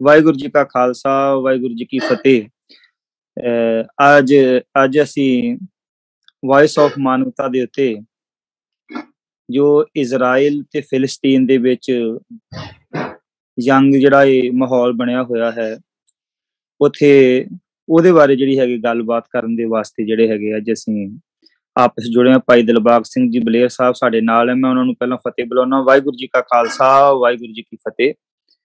ਵਾਹਿਗੁਰੂ ਜੀ ਕਾ ਖਾਲਸਾ, ਵਾਹਿਗੁਰੂ ਜੀ ਕੀ ਫਤਿਹ। ਅੱਜ ਅੱਜ ਅਸੀਂ ਵਾਇਸ ਆਫ ਮਾਨਵਤਾ ਦੇ ਉੱਤੇ, ਜੋ ਇਜ਼ਰਾਈਲ ਤੇ ਫਿਲਿਸਤੀਨ ਦੇ ਵਿੱਚ ਜੰਗ ਜਿਹੜਾ ਇਹ ਮਾਹੌਲ ਬਣਿਆ ਹੋਇਆ ਹੈ, ਉਥੇ ਉਹਦੇ ਬਾਰੇ ਜਿਹੜੀ ਹੈਗੀ ਗੱਲਬਾਤ ਕਰਨ ਦੇ ਵਾਸਤੇ ਜਿਹੜੇ ਹੈਗੇ ਅੱਜ ਅਸੀਂ ਆਪਸ ਜੁੜੇ ਆ ਭਾਈ ਦਿਲਬਾਗ ਸਿੰਘ ਜੀ ਬਲੇਰ ਸਾਹਿਬ ਸਾਡੇ ਨਾਲ ਹੈ। ਮੈਂ ਉਹਨਾਂ ਨੂੰ ਪਹਿਲਾਂ ਫਤਿਹ ਬੁਲਾਉਣਾ ਵਾਹਿਗੁਰੂ ਜੀ ਕਾ ਖਾਲਸਾ, ਵਾਹਿਗੁਰੂ ਜੀ ਕੀ ਫਤਿਹ।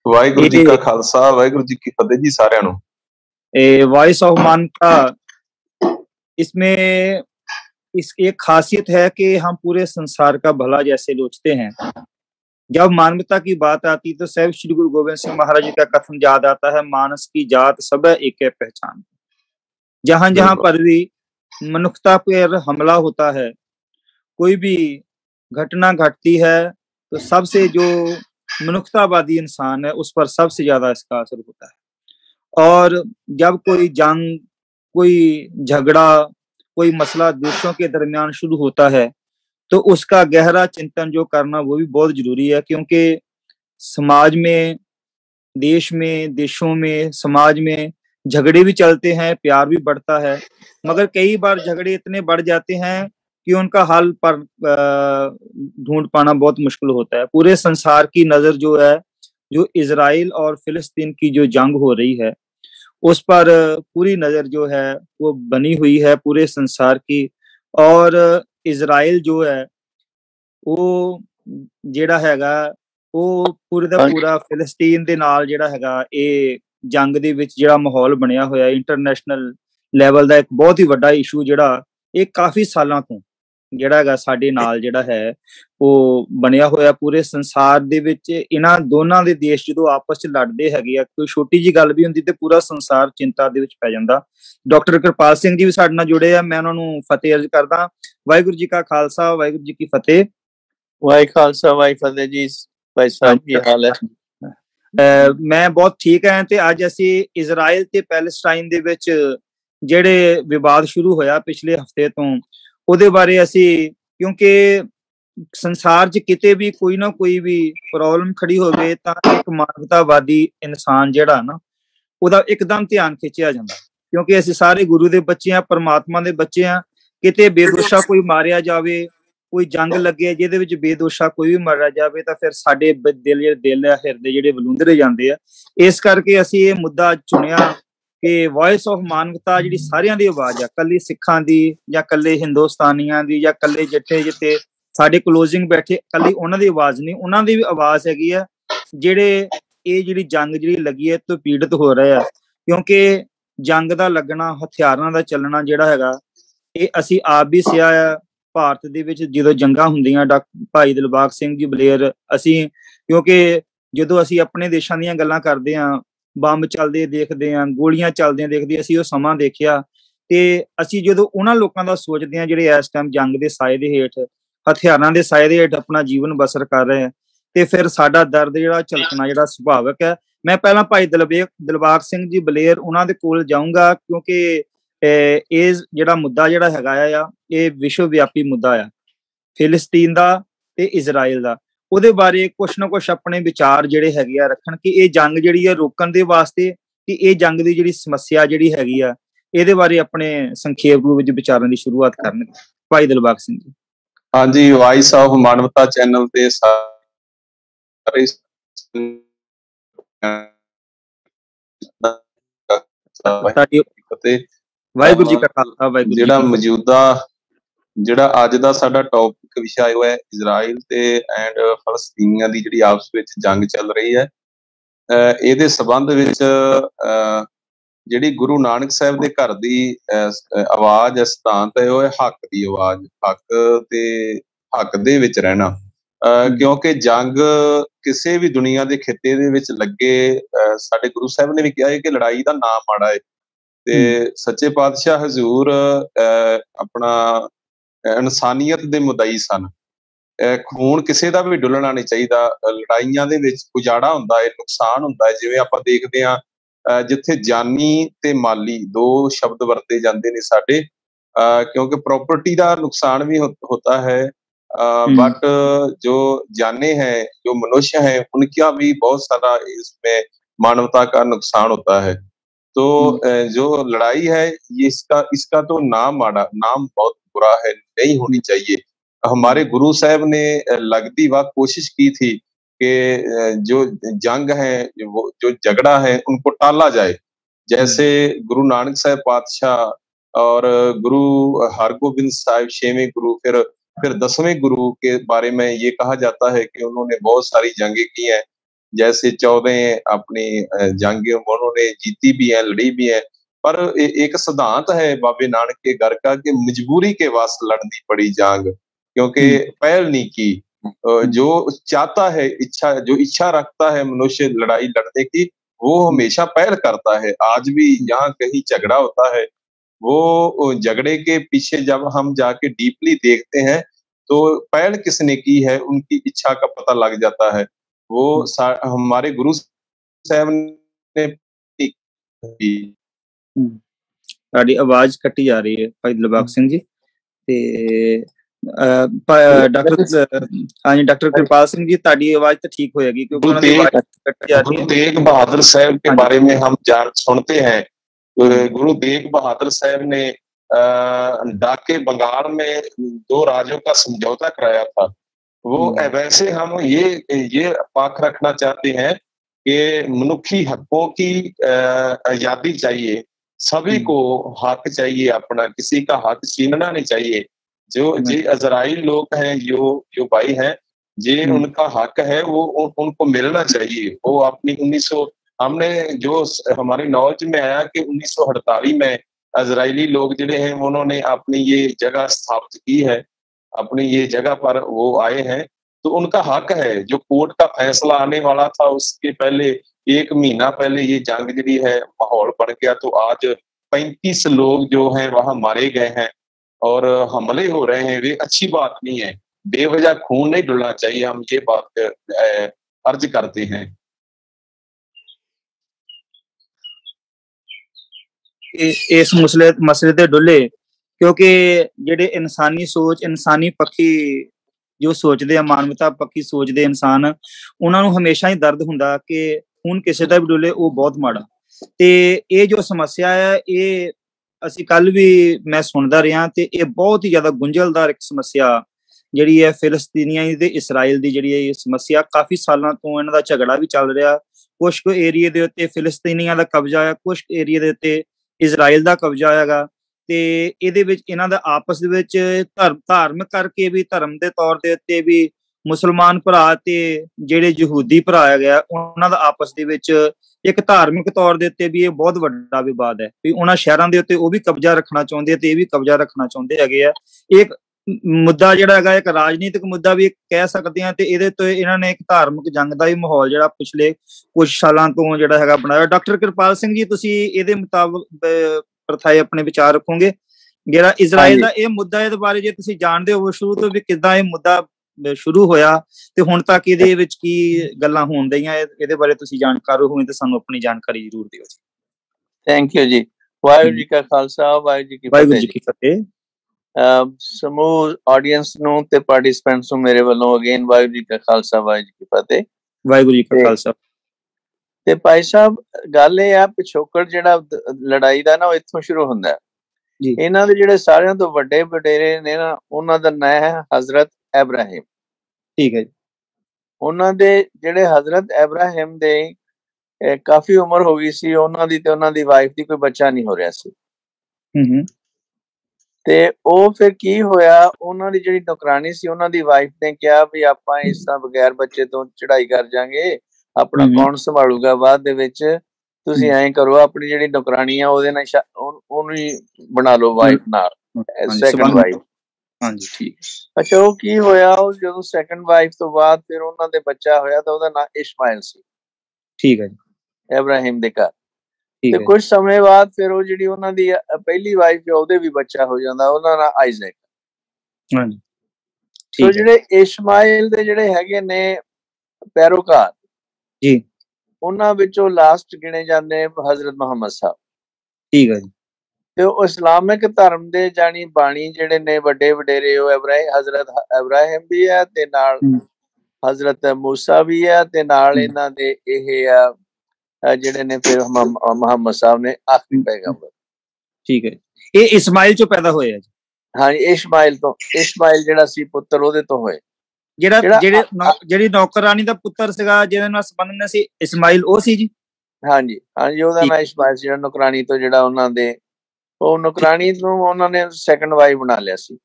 ਵਾਹਿਗੁਰੂ ਜੀ ਕਾ ਖਾਲਸਾ ਵਾਹਿਗੁਰੂ ਜੀ ਕੀ ਫਤਿਹ ਜੀ ਸਾਰਿਆਂ ਨੂੰ ਇਹ ਵਾਇਸ ਆਫ मानता इसमें इस एक खासियत है कि हम पूरे संसार का भला जैसे सोचते हैं जब मानवता की बात आती तो सैव श्री गुरु गोविंद सिंह महाराज जी का कथन याद आता है मानस की जात सब एक है पहचान जहां जहां पर भी मनुष्यता पर हमला होता है कोई भी घटना घटती है तो सबसे जो मनुष्यतावादी इंसान है, उस पर सबसे ज़्यादा इसका असर होता है। और जब कोई जंग, कोई झगड़ा, कोई मसला दूसरों के दरमियान शुरू होता है तो उसका गहरा चिंतन जो करना वो भी बहुत ज़रूरी है, क्योंकि समाज में, देश में, देशों में, समाज में झगड़े भी चलते हैं, प्यार भी बढ़ता है, मगर कई बार झगड़े इतने बढ़ जाते हैं कि उनका हल पर ढूंढ पाना बहुत मुश्किल होता है पूरे संसार की नजर जो है जो इसराइल और फिलिस्तीन की जो जंग हो रही है उस पर पूरी नजर जो है वो बनी हुई है पूरे संसार की और इसराइल जो है ਉਹ ਜਿਹੜਾ ਹੈਗਾ ਉਹ ਪੂਰੇ ਦਾ ਪੂਰਾ ਫਿਲਿਸਤੀਨ ਦੇ ਨਾਲ ਜਿਹੜਾ ਹੈਗਾ ਇਹ ਜੰਗ ਦੇ ਵਿੱਚ ਜਿਹੜਾ ਮਾਹੌਲ ਬਣਿਆ ਹੋਇਆ ਇੰਟਰਨੈਸ਼ਨਲ ਲੈਵਲ ਦਾ ਇੱਕ ਬਹੁਤ ਹੀ ਵੱਡਾ ਇਸ਼ੂ ਜਿਹੜਾ ਇਹ ਕਾਫੀ ਸਾਲਾਂ ਤੋਂ ਜਿਹੜਾ ਹੈਗਾ ਸਾਡੇ ਨਾਲ ਜਿਹੜਾ ਹੈ ਉਹ ਬਣਿਆ ਹੋਇਆ ਪੂਰੇ ਸੰਸਾਰ ਦੇ ਵਿੱਚ ਇਹਨਾਂ ਦੋਨਾਂ ਦੇ ਦੇਸ਼ ਜਦੋਂ ਆਪਸ ਚ ਲੜਦੇ ਹੈਗੇ ਆ ਕੋਈ ਛੋਟੀ ਜੀ ਗੱਲ ਵੀ ਹੁੰਦੀ ਤੇ ਪੂਰਾ ਸੰਸਾਰ ਚਿੰਤਾ ਦੇ ਵਿੱਚ ਪੈ ਜਾਂਦਾ। ਡਾਕਟਰ ਕਿਰਪਾਲ ਸਿੰਘ ਜੀ ਵੀ ਸਾਡੇ ਨਾਲ ਜੁੜੇ ਆ ਮੈਂ ਉਹਨਾਂ ਨੂੰ ਫਤਿਹ ਅਰਜ਼ ਕਰਦਾ। ਵਾਹਿਗੁਰੂ ਜੀ ਕਾ ਖਾਲਸਾ ਵਾਹਿਗੁਰੂ ਜੀ ਕੀ ਫਤਿਹ। ਵਾਹਿ ਖਾਲਸਾ ਵਾਹਿ ਫਤਿਹ ਜੀ ਭਾਈ ਸਾਹਿਬ ਕੀ ਹਾਲ ਹੈ? ਮੈਂ ਬਹੁਤ ਠੀਕ ਹਾਂ ਤੇ ਅੱਜ ਅਸੀਂ ਇਜ਼ਰਾਈਲ ਤੇ ਪੈਲੇਸਟਾਈਨ ਦੇ ਵਿੱਚ ਜਿਹੜੇ ਵਿਵਾਦ ਸ਼ੁਰੂ ਹੋਇਆ ਪਿਛਲੇ ਹਫ਼ਤੇ ਤੋਂ ਉਹਦੇ ਬਾਰੇ ਅਸੀਂ, ਕਿਉਂਕਿ ਸੰਸਾਰ 'ਚ ਕਿਤੇ ਵੀ ਕੋਈ ਨਾ ਕੋਈ ਵੀ ਪ੍ਰੋਬਲਮ ਖੜੀ ਹੋਵੇ ਤਾਂ ਇੱਕ ਮਾਨਵਤਾਵਾਦੀ ਇਨਸਾਨ ਜਿਹੜਾ ਨਾ, ਉਹਦਾ ਇੱਕਦਮ ਧਿਆਨ ਖਿੱਚਿਆ ਜਾਂਦਾ। ਕਿਉਂਕਿ ਅਸੀਂ ਸਾਰੇ ਗੁਰੂ ਦੇ ਬੱਚੇ ਆ ਪਰਮਾਤਮਾ ਦੇ ਬੱਚੇ ਆ ਕਿਤੇ ਬੇਦੋਸ਼ਾ ਕੋਈ ਮਾਰਿਆ ਜਾਵੇ, ਕੋਈ ਜੰਗ ਲੱਗੇ, ਜਿਹਦੇ ਵਿੱਚ ਬੇਦੋਸ਼ਾ ਕੋਈ ਵੀ ਮਾਰਿਆ ਜਾਵੇ, ਤਾਂ ਫਿਰ ਸਾਡੇ ਦਿਲ, ਜਿਹੜੇ ਦਿਲ ਆ, ਹਿਰਦੇ ਜਿਹੜੇ ਬਲੂੰਦਰੇ ਜਾਂਦੇ ਆ। ਇਸ ਕਰਕੇ ਅਸੀਂ ਇਹ ਮੁੱਦਾ ਚੁਣਿਆ ਕਿ ਵਾਇਸ ਆਫ ਮਾਨਵਤਾ ਜਿਹੜੀ ਸਾਰਿਆਂ ਦੀ ਆਵਾਜ਼ ਆ ਕੱਲੀ ਸਿੱਖਾਂ ਦੀ ਜਾਂ ਕੱਲੇ ਹਿੰਦੁਸਤਾਨੀਆਂ ਦੀ ਜਾਂ ਕੱਲੇ ਜਿੱਥੇ ਜਿੱਥੇ ਸਾਡੇ ਕਲੋਜ਼ਿੰਗ ਬੈਠੇ ਕੱਲੀ ਉਹਨਾਂ ਦੀ ਆਵਾਜ਼ ਨਹੀਂ, ਉਹਨਾਂ ਦੀ ਵੀ ਆਵਾਜ਼ ਹੈਗੀ ਆ, ਜਿਹੜੇ ਇਹ ਜਿਹੜੀ ਜੰਗ ਜਿਹੜੀ ਲੱਗੀ ਹੈ ਤੋਂ ਪੀੜਤ ਹੋ ਰਹੇ ਆ। ਕਿਉਂਕਿ ਜੰਗ ਦਾ ਲੱਗਣਾ, ਹਥਿਆਰਾਂ ਦਾ ਚੱਲਣਾ ਜਿਹੜਾ ਹੈਗਾ, ਇਹ ਅਸੀਂ ਆਪ ਵੀ ਸਿਆ ਆ, ਭਾਰਤ ਦੇ ਵਿੱਚ ਜਦੋਂ ਜੰਗਾਂ ਹੁੰਦੀਆਂ ਭਾਈ ਦਿਲਬਾਗ ਸਿੰਘ ਜੀ ਬਲੇਰ ਅਸੀਂ ਕਿਉਂਕਿ ਜਦੋਂ ਅਸੀਂ ਆਪਣੇ ਦੇਸ਼ਾਂ ਦੀਆਂ ਗੱਲਾਂ ਕਰਦੇ ਆਂ ਬੰਬ ਚੱਲਦੇ ਦੇਖਦੇ ਆਂ, ਗੋਲੀਆਂ ਚੱਲਦੀਆਂ ਦੇਖਦੇ ਅਸੀਂ ਉਹ ਸਮਾਂ ਦੇਖਿਆ ਤੇ ਅਸੀਂ ਜਦੋਂ ਉਹਨਾਂ ਲੋਕਾਂ ਦਾ ਸੋਚਦੇ ਆਂ ਜਿਹੜੇ ਇਸ ਟਾਈਮ ਜੰਗ ਦੇ ਸਾਏ ਦੇ ਹੇਠ, ਹਥਿਆਰਾਂ ਦੇ ਸਾਏ ਦੇ ਹੇਠ ਆਪਣਾ ਜੀਵਨ ਬਸਰ ਕਰ ਰਹੇ ਆ ਤੇ ਫਿਰ ਸਾਡਾ ਦਰਦ ਜਿਹੜਾ ਝਲਕਣਾ ਜਿਹੜਾ ਸੁਭਾਵਿਕ ਹੈ। ਮੈਂ ਪਹਿਲਾਂ ਭਾਈ ਦਿਲਬੇਗ ਦਿਲਬਾਗ ਸਿੰਘ ਜੀ ਬਲੇਰ ਉਹਨਾਂ ਦੇ ਕੋਲ ਜਾਊਂਗਾ ਕਿਉਂਕਿ ਇਹ ਜਿਹੜਾ ਮੁੱਦਾ ਜਿਹੜਾ ਹੈਗਾ ਆ, ਇਹ ਵਿਸ਼ਵ ਵਿਆਪੀ ਮੁੱਦਾ ਆ, ਫਿਲਸਤੀਨ ਦਾ ਤੇ ਇਜ਼ਰਾਈਲ ਦਾ। ਉਹਦੇ ਬਾਰੇ ਕੁਛ ਨਾ ਕੁਛ ਆਪਣੇ ਵਿਚਾਰ ਜਿਹੜੇ ਹੈਗੇ ਆ ਰੱਖਣ ਕਿ ਇਹ ਜੰਗ ਜਿਹੜੀ ਆ ਰੋਕਣ ਦੇ ਵਾਸਤੇ ਕਿ ਇਹ ਜੰਗ ਦੀ ਜਿਹੜੀ ਸਮੱਸਿਆ ਜਿਹੜੀ ਹੈਗੀ ਆ ਇਹਦੇ ਬਾਰੇ ਆਪਣੇ ਸੰਖੇਪ ਰੂਪ ਵਿੱਚ ਵਿਚਾਰਾਂ ਦੀ ਸ਼ੁਰੂਆਤ ਕਰਨਗੇ। ਭਾਈ ਦਿਲਬਾਗ ਸਿੰਘ ਜੀ। ਹਾਂਜੀ ਵਾਇਸ ਆਫ ਮਾਨਵਤਾ ਚੈਨਲ ਤੇ ਸਾਰੇ ਵਾਹਿਗੁਰੂ ਜੀ ਕਾ ਖਾਲਸਾ ਵਾਹਿਗੁਰੂ ਜਿਹੜਾ ਮੌਜੂਦਾ ਜਿਹੜਾ ਅੱਜ ਦਾ ਸਾਡਾ ਟੌਪਿਕ ਵਿਸ਼ਾ ਹੋਇਆ ਹੈ ਇਜ਼ਰਾਈਲ ਤੇ ਐਂਡ ਫਲਸਤੀਨੀਆਂ ਦੀ ਜਿਹੜੀ ਆਪਸ ਵਿੱਚ ਜੰਗ ਚੱਲ ਰਹੀ ਹੈ। ਇਹਦੇ ਸਬੰਧ ਵਿੱਚ ਜਿਹੜੀ ਗੁਰੂ ਨਾਨਕ ਸਾਹਿਬ ਦੇ ਘਰ ਦੀ ਆਵਾਜ਼ ਸਿਧਾਂਤ ਹੈ ਉਹ ਹੈ ਹੱਕ ਦੀ ਆਵਾਜ਼। ਹੱਕ ਤੇ ਹੱਕ ਦੇ ਵਿੱਚ ਰਹਿਣਾ। ਕਿਉਂਕਿ ਜੰਗ ਕਿਸੇ ਵੀ ਦੁਨੀਆ ਦੇ ਖਿੱਤੇ ਦੇ ਵਿੱਚ ਲੱਗੇ ਸਾਡੇ ਗੁਰੂ ਸਾਹਿਬ ਨੇ ਵੀ ਕਿਹਾ ਹੈ ਕਿ ਲੜਾਈ ਦਾ ਨਾਮ ਮਾੜਾ ਹੈ। ਤੇ ਸੱਚੇ ਪਾਤਸ਼ਾਹ ਹਜ਼ੂਰ ਆਪਣਾ ਇਨਸਾਨੀਅਤ ਦੇ ਮੁਦਈ ਸਨ ਖੂਨ ਕਿਸੇ ਦਾ ਵੀ ਡੁੱਲਣਾ ਨਹੀਂ ਚਾਹੀਦਾ ਲੜਾਈਆਂ ਦੇ ਵਿੱਚ ਉਜਾੜਾ ਹੁੰਦਾ ਹੈ ਨੁਕਸਾਨ ਹੁੰਦਾ ਹੈ ਜਿਵੇਂ ਆਪਾਂ ਦੇਖਦੇ ਹਾਂ ਜਿੱਥੇ ਜਾਨੀ ਤੇ ਮਾਲੀ ਦੋ ਸ਼ਬਦ ਵਰਤੇ ਜਾਂਦੇ ਨੇ ਸਾਡੇ ਕਿਉਂਕਿ ਪ੍ਰਾਪਰਟੀ ਦਾ ਨੁਕਸਾਨ ਵੀ ਹੁੰਦਾ ਹੈ बट जो जाने हैं जो मनुष्य हैं उनका भी बहुत सारा इसमें मानवता का नुकसान होता है तो जो लड़ाई है ये इसका इसका तो नाम माड़ा नाम बहुत बुरा है नहीं होनी चाहिए। हमारे गुरु साहब ने लगती वक्त कोशिश की थी कि जो जंग है वो जो झगड़ा है उनको टाला जाए। जैसे गुरु नानक साहब पातशाह और गुरु हरगोबिंद साहिब छेवें गुरु फिर फिर दसवें गुरु के बारे में ये कहा जाता है कि उन्होंने बहुत सारी जंगे की हैं। जैसे चौदह अपनी जंगे उन्होंने जीती भी है लड़ी भी है पर एक सिद्धांत है बाबे नानक के घर का कि मजबूरी के वास्ते लड़नी पड़ी जंग क्योंकि पहल नहीं की। जो चाहता है इच्छा जो इच्छा रखता है मनुष्य लड़ाई लड़ने की वो हमेशा पहल करता है। आज भी यहाँ कहीं झगड़ा होता है वो झगड़े के पीछे जब हम जाके डीपली देखते हैं तो पहल किसने की है उनकी इच्छा का पता लग जाता है। वो हमारे गुरु साहब ने ਤੁਹਾਡੀ ਆਵਾਜ਼ ਕੱਟੀ ਜਾ ਰਹੀ ਹੈ ਭਾਈ ਦਿਲਬਾਗ ਸਿੰਘ ਜੀ ਤੇ ਡਾਕਟਰ ਹਾਂਜੀ ਡਾਕਟਰ कृपाल सिंह जी ਤੁਹਾਡੀ ਆਵਾਜ਼ ਤਾਂ ਠੀਕ ਹੋਏਗੀ क्योंकि ਉਹਨਾਂ ਦੀ ਆਵਾਜ਼ ਕੱਟ ਜਾ ਰਹੀ है गुरु तेग बहादुर साहब के बारे में हम जान सुनते हैं गुरु तेग बहादुर साहब ने डाके बंगाल में दो राज्यों का समझौता कराया था वो वैसे हम ये ये पाक रखना चाहते हैं कि मनुखी हकों की आज़ादी चाहिए सभी को हक चाहिए अपना किसी का हक छीनना नहीं चाहिए। जो जी अजराइल लोग हैं जो जो भाई हैं जे उनका हक है वो उन, उनको मिलना चाहिए। वो अपनी उन्नीस हमने जो हमारी नॉलेज में आया कि उन्नीस सौ अड़तालीस में अजराइली लोग ज़िले हैं उन्होंने अपनी ये जगह स्थापित की है। अपनी ये जगह पर वो आए हैं तो उनका हक है। जो कोर्ट का फैसला आने वाला था, उसके पहले एक महीना पहले ये जंग जी है, माहौल बढ़ गया तो आज पैंतीस लोग जो हैं, वहाँ मारे गए हैं और हमले हो रहे हैं। वे अच्छी बात नहीं है। बेवजह खून नहीं डुलना चाहिए, हम ये बात अर्ज़ करते हैं। इस मसले मसले डुले ਕਿਉਂਕਿ ਜਿਹੜੇ ਇਨਸਾਨੀ ਸੋਚ, ਇਨਸਾਨੀ ਪੱਖੀ ਜੋ ਸੋਚਦੇ ਆ, ਮਾਨਵਤਾ ਪੱਖੀ ਸੋਚਦੇ ਇਨਸਾਨ, ਉਹਨਾਂ ਨੂੰ ਹਮੇਸ਼ਾ ਹੀ ਦਰਦ ਹੁੰਦਾ ਕਿ ਹੁਣ ਕਿਸੇ ਦਾ ਵੀ ਡੁੱਲੇ ਉਹ ਬਹੁਤ ਮਾੜਾ। ਤੇ ਇਹ ਜੋ ਸਮੱਸਿਆ ਹੈ ਇਹ ਅਸੀਂ ਕੱਲ ਵੀ ਮੈਂ ਸੁਣਦਾ ਰਿਹਾ ਤੇ ਇਹ ਬਹੁਤ ਹੀ ਜ਼ਿਆਦਾ ਗੁੰਝਲਦਾਰ ਇੱਕ ਸਮੱਸਿਆ ਜਿਹੜੀ ਹੈ ਫਿਲਸਤੀਨੀਆਂ ਦੀ ਤੇ ਇਸਰਾਇਲ ਦੀ ਜਿਹੜੀ ਹੈ ਇਹ ਸਮੱਸਿਆ। ਕਾਫੀ ਸਾਲਾਂ ਤੋਂ ਇਹਨਾਂ ਦਾ ਝਗੜਾ ਵੀ ਚੱਲ ਰਿਹਾ। ਕੁਝ ਕੁ ਏਰੀਆ ਦੇ ਉੱਤੇ ਫਿਲਸਤੀਨੀਆਂ ਦਾ ਕਬਜ਼ਾ ਹੈ ਕੁਝ ਏਰੀਆ ਦੇ ਉੱਤੇ ਇਸਰਾਈਲ ਦਾ ਕਬਜ਼ਾ ਹੈਗਾ। ਤੇ ਇਹਦੇ ਵਿੱਚ ਇਹਨਾਂ ਦਾ ਆਪਸ ਦੇ ਵਿੱਚ ਧਰਮ ਧਾਰਮਿਕ ਕਰਕੇ ਵੀ ਧਰਮ ਦੇ ਤੌਰ ਦੇ ਉੱਤੇ ਵੀ ਮੁਸਲਮਾਨ ਭਰਾ ਤੇ ਜਿਹੜੇ ਯਹੂਦੀ ਭਰਾ ਹੈਗਾ ਉਹਨਾਂ ਦਾ ਆਪਸ ਦੇ ਵਿੱਚ ਇੱਕ ਧਾਰਮਿਕ ਤੌਰ ਦੇ ਉੱਤੇ ਵੀ ਇਹ ਬਹੁਤ ਵੱਡਾ ਵਿਵਾਦ ਹੈ ਵੀ ਉਹਨਾਂ ਸ਼ਹਿਰਾਂ ਦੇ ਉੱਤੇ ਉਹ ਵੀ ਕਬਜ਼ਾ ਰੱਖਣਾ ਚਾਹੁੰਦੇ ਤੇ ਇਹ ਵੀ ਕਬਜ਼ਾ ਰੱਖਣਾ ਚਾਹੁੰਦੇ ਹੈਗੇ ਆ। ਇੱਕ ਮੁੱਦਾ ਜਿਹੜਾ ਹੈਗਾ, ਇੱਕ ਰਾਜਨੀਤਿਕ ਮੁੱਦਾ ਵੀ ਕਹਿ ਸਕਦੇ ਆ ਤੇ ਇਹਦੇ ਤੋਂ ਇਹਨਾਂ ਨੇ ਇੱਕ ਧਾਰਮਿਕ ਜੰਗ ਦਾ ਵੀ ਮਾਹੌਲ ਜਿਹੜਾ ਪਿਛਲੇ ਕੁਝ ਸਾਲਾਂ ਤੋਂ ਜਿਹੜਾ ਹੈਗਾ ਬਣਾਇਆ। ਡਾਕਟਰ ਕਿਰਪਾਲ ਸਿੰਘ ਜੀ, ਤੁਸੀਂ ਇਹਦੇ ਮੁਤਾਬਕ ਪ੍ਰਥਾਏ ਆਪਣੇ ਵਿਚਾਰ ਰੱਖੋਗੇ। ਜਿਹੜਾ ਇਜ਼ਰਾਈਲ ਦਾ ਇਹ ਮੁੱਦਾ ਇਹਦੇ ਬਾਰੇ ਜੇ ਤੁਸੀਂ ਜਾਣਦੇ ਹੋ ਸ਼ੁਰੂ ਤੋਂ ਵੀ ਕਿਦਾਂ ਇਹ ਮੁੱਦਾ ਸ਼ੁਰੂ ਹੋਇਆ ਤੇ ਹੁਣ ਤੱਕ ਇਹਦੇ ਵਿੱਚ ਕੀ ਗੱਲਾਂ ਹੋਣ ਦਈਆਂ ਇਹਦੇ ਬਾਰੇ ਤੁਸੀਂ ਜਾਣਕਾਰ ਹੋਵੇ ਤਾਂ ਸਾਨੂੰ ਆਪਣੀ ਜਾਣਕਾਰੀ ਜ਼ਰੂਰ ਦਿਓ ਜੀ। ਥੈਂਕ ਯੂ ਜੀ। ਵਾਹਿਗੁਰੂ ਜੀ ਕਾ ਖਾਲਸਾ ਵਾਹਿਗੁਰੂ ਜੀ ਕੀ ਫਤਿਹ ਵਾਹਿਗੁਰੂ ਜੀ ਕੀ ਫਤਿਹ। ਸਮੂਹ ਆਡੀਅנס ਨੂੰ ਤੇ ਪਾਰਟਿਸਪੈਂਟਸ ਨੂੰ ਮੇਰੇ ਵੱਲੋਂ ਅਗੇਨ ਵਾਹਿਗੁਰੂ ਜੀ ਕਾ ਖਾਲਸਾ ਵਾਹਿਗੁਰੂ ਜੀ ਕੀ ਫਤਿਹ। ਵਾਹਿਗੁਰੂ ਜੀ ਕਾ ਖਾਲਸਾ। ਤੇ ਭਾਈ ਸਾਹਿਬ ਗੱਲ ਇਹ ਆ ਪਿਛੋਕੜ ਜਿਹੜਾ ਲੜਾਈ ਦਾ ਨਾ ਉਹ ਇੱਥੋਂ ਸ਼ੁਰੂ ਹੁੰਦਾ ਹੈ। ਜੀ। ਇਹਨਾਂ ਦੇ ਜਿਹੜੇ ਸਾਰਿਆਂ ਤੋਂ ਵੱਡੇ ਵਡੇਰੇ ਨੇ ਨਾ ਉਹਨਾਂ ਦਾ ਨਾਂ ਹੈ ਹਜ਼ਰਤ ਇਬਰਾਹਿਮ ਠੀਕ ਹੈ ਜੀ। ਉਹਨਾਂ ਦੇ ਜਿਹੜੇ ਹਜ਼ਰਤ ਇਬਰਾਹਿਮ ਦੇ ਕਾਫੀ ਉਮਰ ਹੋ ਗਈ ਸੀ ਉਹਨਾਂ ਦੀ ਤੇ ਉਹਨਾਂ ਦੀ ਵਾਈਫ ਦੀ ਕੋਈ ਬੱਚਾ ਨਹੀਂ ਹੋ ਰਿਹਾ ਸੀ। ਹੂੰ ਹੂੰ। ਤੇ ਉਹ ਫਿਰ ਕੀ ਹੋਇਆ ਉਹਨਾਂ ਦੀ ਜਿਹੜੀ ਨੌਕਰਾਨੀ ਸੀ ਉਹਨਾਂ ਦੀ ਵਾਈਫ ਨੇ ਕਿਹਾ ਵੀ ਆਪਾਂ ਇਸ ਤਰ੍ਹਾਂ ਬਗੈਰ ਬੱਚੇ ਤੋਂ ਚੜ੍ਹਾਈ ਕਰ ਜਾਾਂਗੇ ਆਪਣਾ ਕੌਣ ਸੰਭਾਲੂਗਾ ਬਾਅਦ ਦੇ ਵਿੱਚ ਤੁਸੀਂ ਐਂ ਕਰੋ ਆਪਣੀ ਜਿਹੜੀ ਨੌਕਰਾਨੀ ਆ ਉਹਦੇ ਨਾਲ ਉਹਨੂੰ ਹੀ ਬਣਾ ਲਓ ਵਾਈਫ ਨਾਲ ਸੈਕੰਡ ਵਾਈਫ ਹਾਂਜੀ ਠੀਕ। ਅੱਛਾ ਉਹ ਕੀ ਹੋਇਆ? ਉਹ ਜਦੋਂ ਸੈਕੰਡ ਵਾਈਫ ਤੋਂ ਬਾਅਦ ਫਿਰ ਉਹਨਾਂ ਦੇ ਬੱਚਾ ਹੋਇਆ ਤਾਂ ਉਹਦਾ ਨਾਮ ਇਸਮਾਇਲ ਸੀ। ਠੀਕ ਹੈ ਜੀ। ਇਬਰਾਹਿਮ ਦੇ ਘਰ। ਤੇ ਕੁਝ ਸਮੇਂ ਬਾਅਦ ਫਿਰ ਉਹ ਜਿਹੜੀ ਉਹਨਾਂ ਦੀ ਪਹਿਲੀ ਵਾਈਫ ਹੈ ਉਹਦੇ ਵੀ ਬੱਚਾ ਹੋ ਜਾਂਦਾ ਉਹਨਾਂ ਦਾ ਆਈਜ਼ੈਕ। ਹਾਂਜੀ। ਸੋ ਜਿਹੜੇ ਇਸਮਾਇਲ ਦੇ ਜਿਹੜੇ ਹੈਗੇ ਨੇ ਪੈਰੋਕਾਰ ਜੀ ਉਹਨਾਂ ਵਿੱਚੋਂ ਲਾਸਟ ਗਿਣੇ ਜਾਂਦੇ ਹਜ਼ਰਤ ਮੁਹੰਮਦ ਸਾਹਿਬ ਠੀਕ ਹੈ ਜੀ ਤੇ ਉਹ ਇਸਲਾਮਿਕ ਧਰਮ ਦੇ ਜਾਨੀ ਬਾਣੀ ਜਿਹੜੇ ਨੇ ਵੱਡੇ ਵਡੇਰੇ ਉਹ ਇਬਰਾਹਿਮ ਹਜ਼ਰਤ ਇਬਰਾਹਿਮ ਵੀ ਹੈ ਤੇ ਨਾਲ ਹਜ਼ਰਤ موسی ਵੀ ਹੈ ਤੇ ਨਾਲ ਇਹਨਾਂ ਦੇ ਇਹ ਆ ਜਿਹੜੇ ਨੇ ਫਿਰ ਮੁਹੰਮਦ ਸਾਹਿਬ ਨੇ ਆਖਰੀ ਪੈਗੰਬਰ ਠੀਕ ਹੈ ਇਹ ਇਸਮਾਇਲ ਚੋਂ ਪੈਦਾ ਹੋਏ ਆ ਜੀ ਹਾਂ ਇਸਮਾਇਲ ਤੋਂ ਇਸਮਾਇਲ ਜਿਹੜਾ ਸੀ ਪੁੱਤਰ ਉਹਦੇ ਤੋਂ ਹੋਏ ਜਿਹੜਾ ਜਿਹੜੇ ਜਿਹੜੀ ਨੌਕਰਾਨੀ ਦਾ ਪੁੱਤਰ ਸੀਗਾ ਜਿਹਦੇ ਨਾਲ ਸੰਬੰਧ ਨੇ ਸੀ ਇਸਮਾਇਲ ਉਹ ਸੀ ਜੀ? ਹਾਂਜੀ ਹਾਂਜੀ ਉਹਦਾ ਨਾਮ ਇਸਮਾਇਲ ਸੀ ਨੌਕਰਾਨੀ ਤੋਂ ਜਿਹੜਾ ਉਹਨਾਂ ਦੇ ਉਹ ਨੌਕਰਾਨੀ ਨੂੰ ਉਹਨਾਂ ਨੇ ਸੈਕੰਡ ਵਾਈਫ ਬਣਾ ਲਿਆ ਸੀ।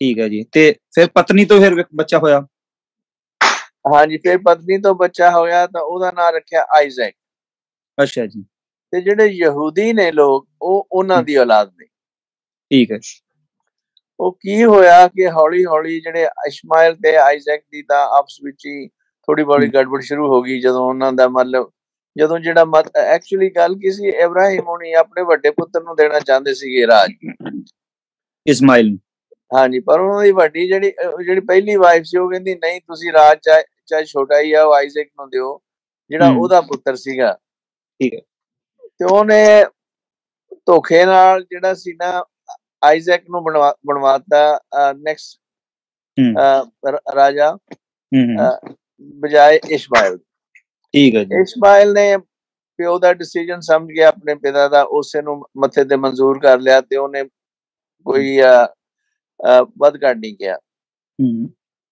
ਠੀਕ ਹੈ ਜੀ ਤੇ ਫਿਰ ਪਤਨੀ ਤੋਂ ਫਿਰ ਬੱਚਾ ਹੋਇਆ? ਹਾਂਜੀ ਫਿਰ ਪਤਨੀ ਤੋਂ ਬੱਚਾ ਹੋਇਆ ਤਾਂ ਉਹਦਾ ਨਾਮ ਰੱਖਿਆ ਆਈਜ਼ੈਕ। ਅੱਛਾ ਜੀ। ਤੇ ਜਿਹੜੇ ਯਹੂਦੀ ਨੇ ਲੋਕ ਉਹ ਉਹਨਾਂ ਦੀ ਔਲਾਦ ਨੇ। ਠੀਕ ਹੈ। ਉਹ ਕੀ ਹੋਇਆ ਕਿ ਹੌਲੀ ਹੌਲੀ ਜਿਹੜੇ ਇਸਮਾਇਲ ਤੇ ਆਈਜ਼ੈਕ ਦੀ ਤਾਂ ਆਪਸ ਵਿੱਚ ਹੀ ਥੋੜੀ ਬੜੀ ਗੜਬੜ ਸ਼ੁਰੂ ਹੋ ਗਈ ਜਦੋਂ ਉਹਨਾਂ ਦਾ ਮਤਲਬ ਜਦੋਂ ਜਿਹੜਾ ਐਕਚੁਅਲੀ ਗੱਲ ਕੀ ਸੀ? ਇਬਰਾਹਿਮ ਹੋਣੀ ਆਪਣੇ ਵੱਡੇ ਪੁੱਤਰ ਨੂੰ ਦੇਣਾ ਚਾਹੁੰਦੇ ਸੀਗੇ ਰਾਜ। ਇਸਮਾਇਲ ਹਾਂਜੀ ਪਰ ਉਹਨਾਂ ਦੀ ਵੱਡੀ ਜਿਹੜੀ ਜਿਹੜੀ ਪਹਿਲੀ ਵਾਈਫ ਸੀ ਉਹ ਕਹਿੰਦੀ ਨਹੀਂ ਤੁਸੀਂ ਰਾਜ ਚਾਹੇ ਛੋਟਾ ਹੀ ਆ ਉਹ ਆਈਜ਼ੈਕ ਨੂੰ ਦਿਓ ਜਿਹੜਾ ਉਹਦਾ ਪੁੱਤਰ ਸੀਗਾ। ਠੀਕ ਹੈ। ਤੇ ਉਹਨੇ ਧੋਖੇ ਨਾਲ ਜਿਹੜਾ ਸੀ ਨਾ ਆਈਜ਼ੈਕ ਨੂੰ ਬਣਵਾਤਾ ਨੈਕਸਟ ਰਾਜਾ ਬਜਾਏ ਇਸਮਾਇਲ। ਠੀਕ ਹੈ ਜੀ। ਇਸਮਾਇਲ ਨੇ ਪਿਓ ਦਾ ਡਿਸੀਜਨ ਸਮਝ ਗਿਆ ਆਪਣੇ ਪਿਤਾ ਦਾ ਉਸੇ ਨੂੰ ਮੱਥੇ ਤੇ ਮਨਜ਼ੂਰ ਕਰ ਲਿਆ ਤੇ ਉਹਨੇ ਕੋਈ ਵੱਧ ਘੱਟ ਨਹੀਂ ਗਿਆ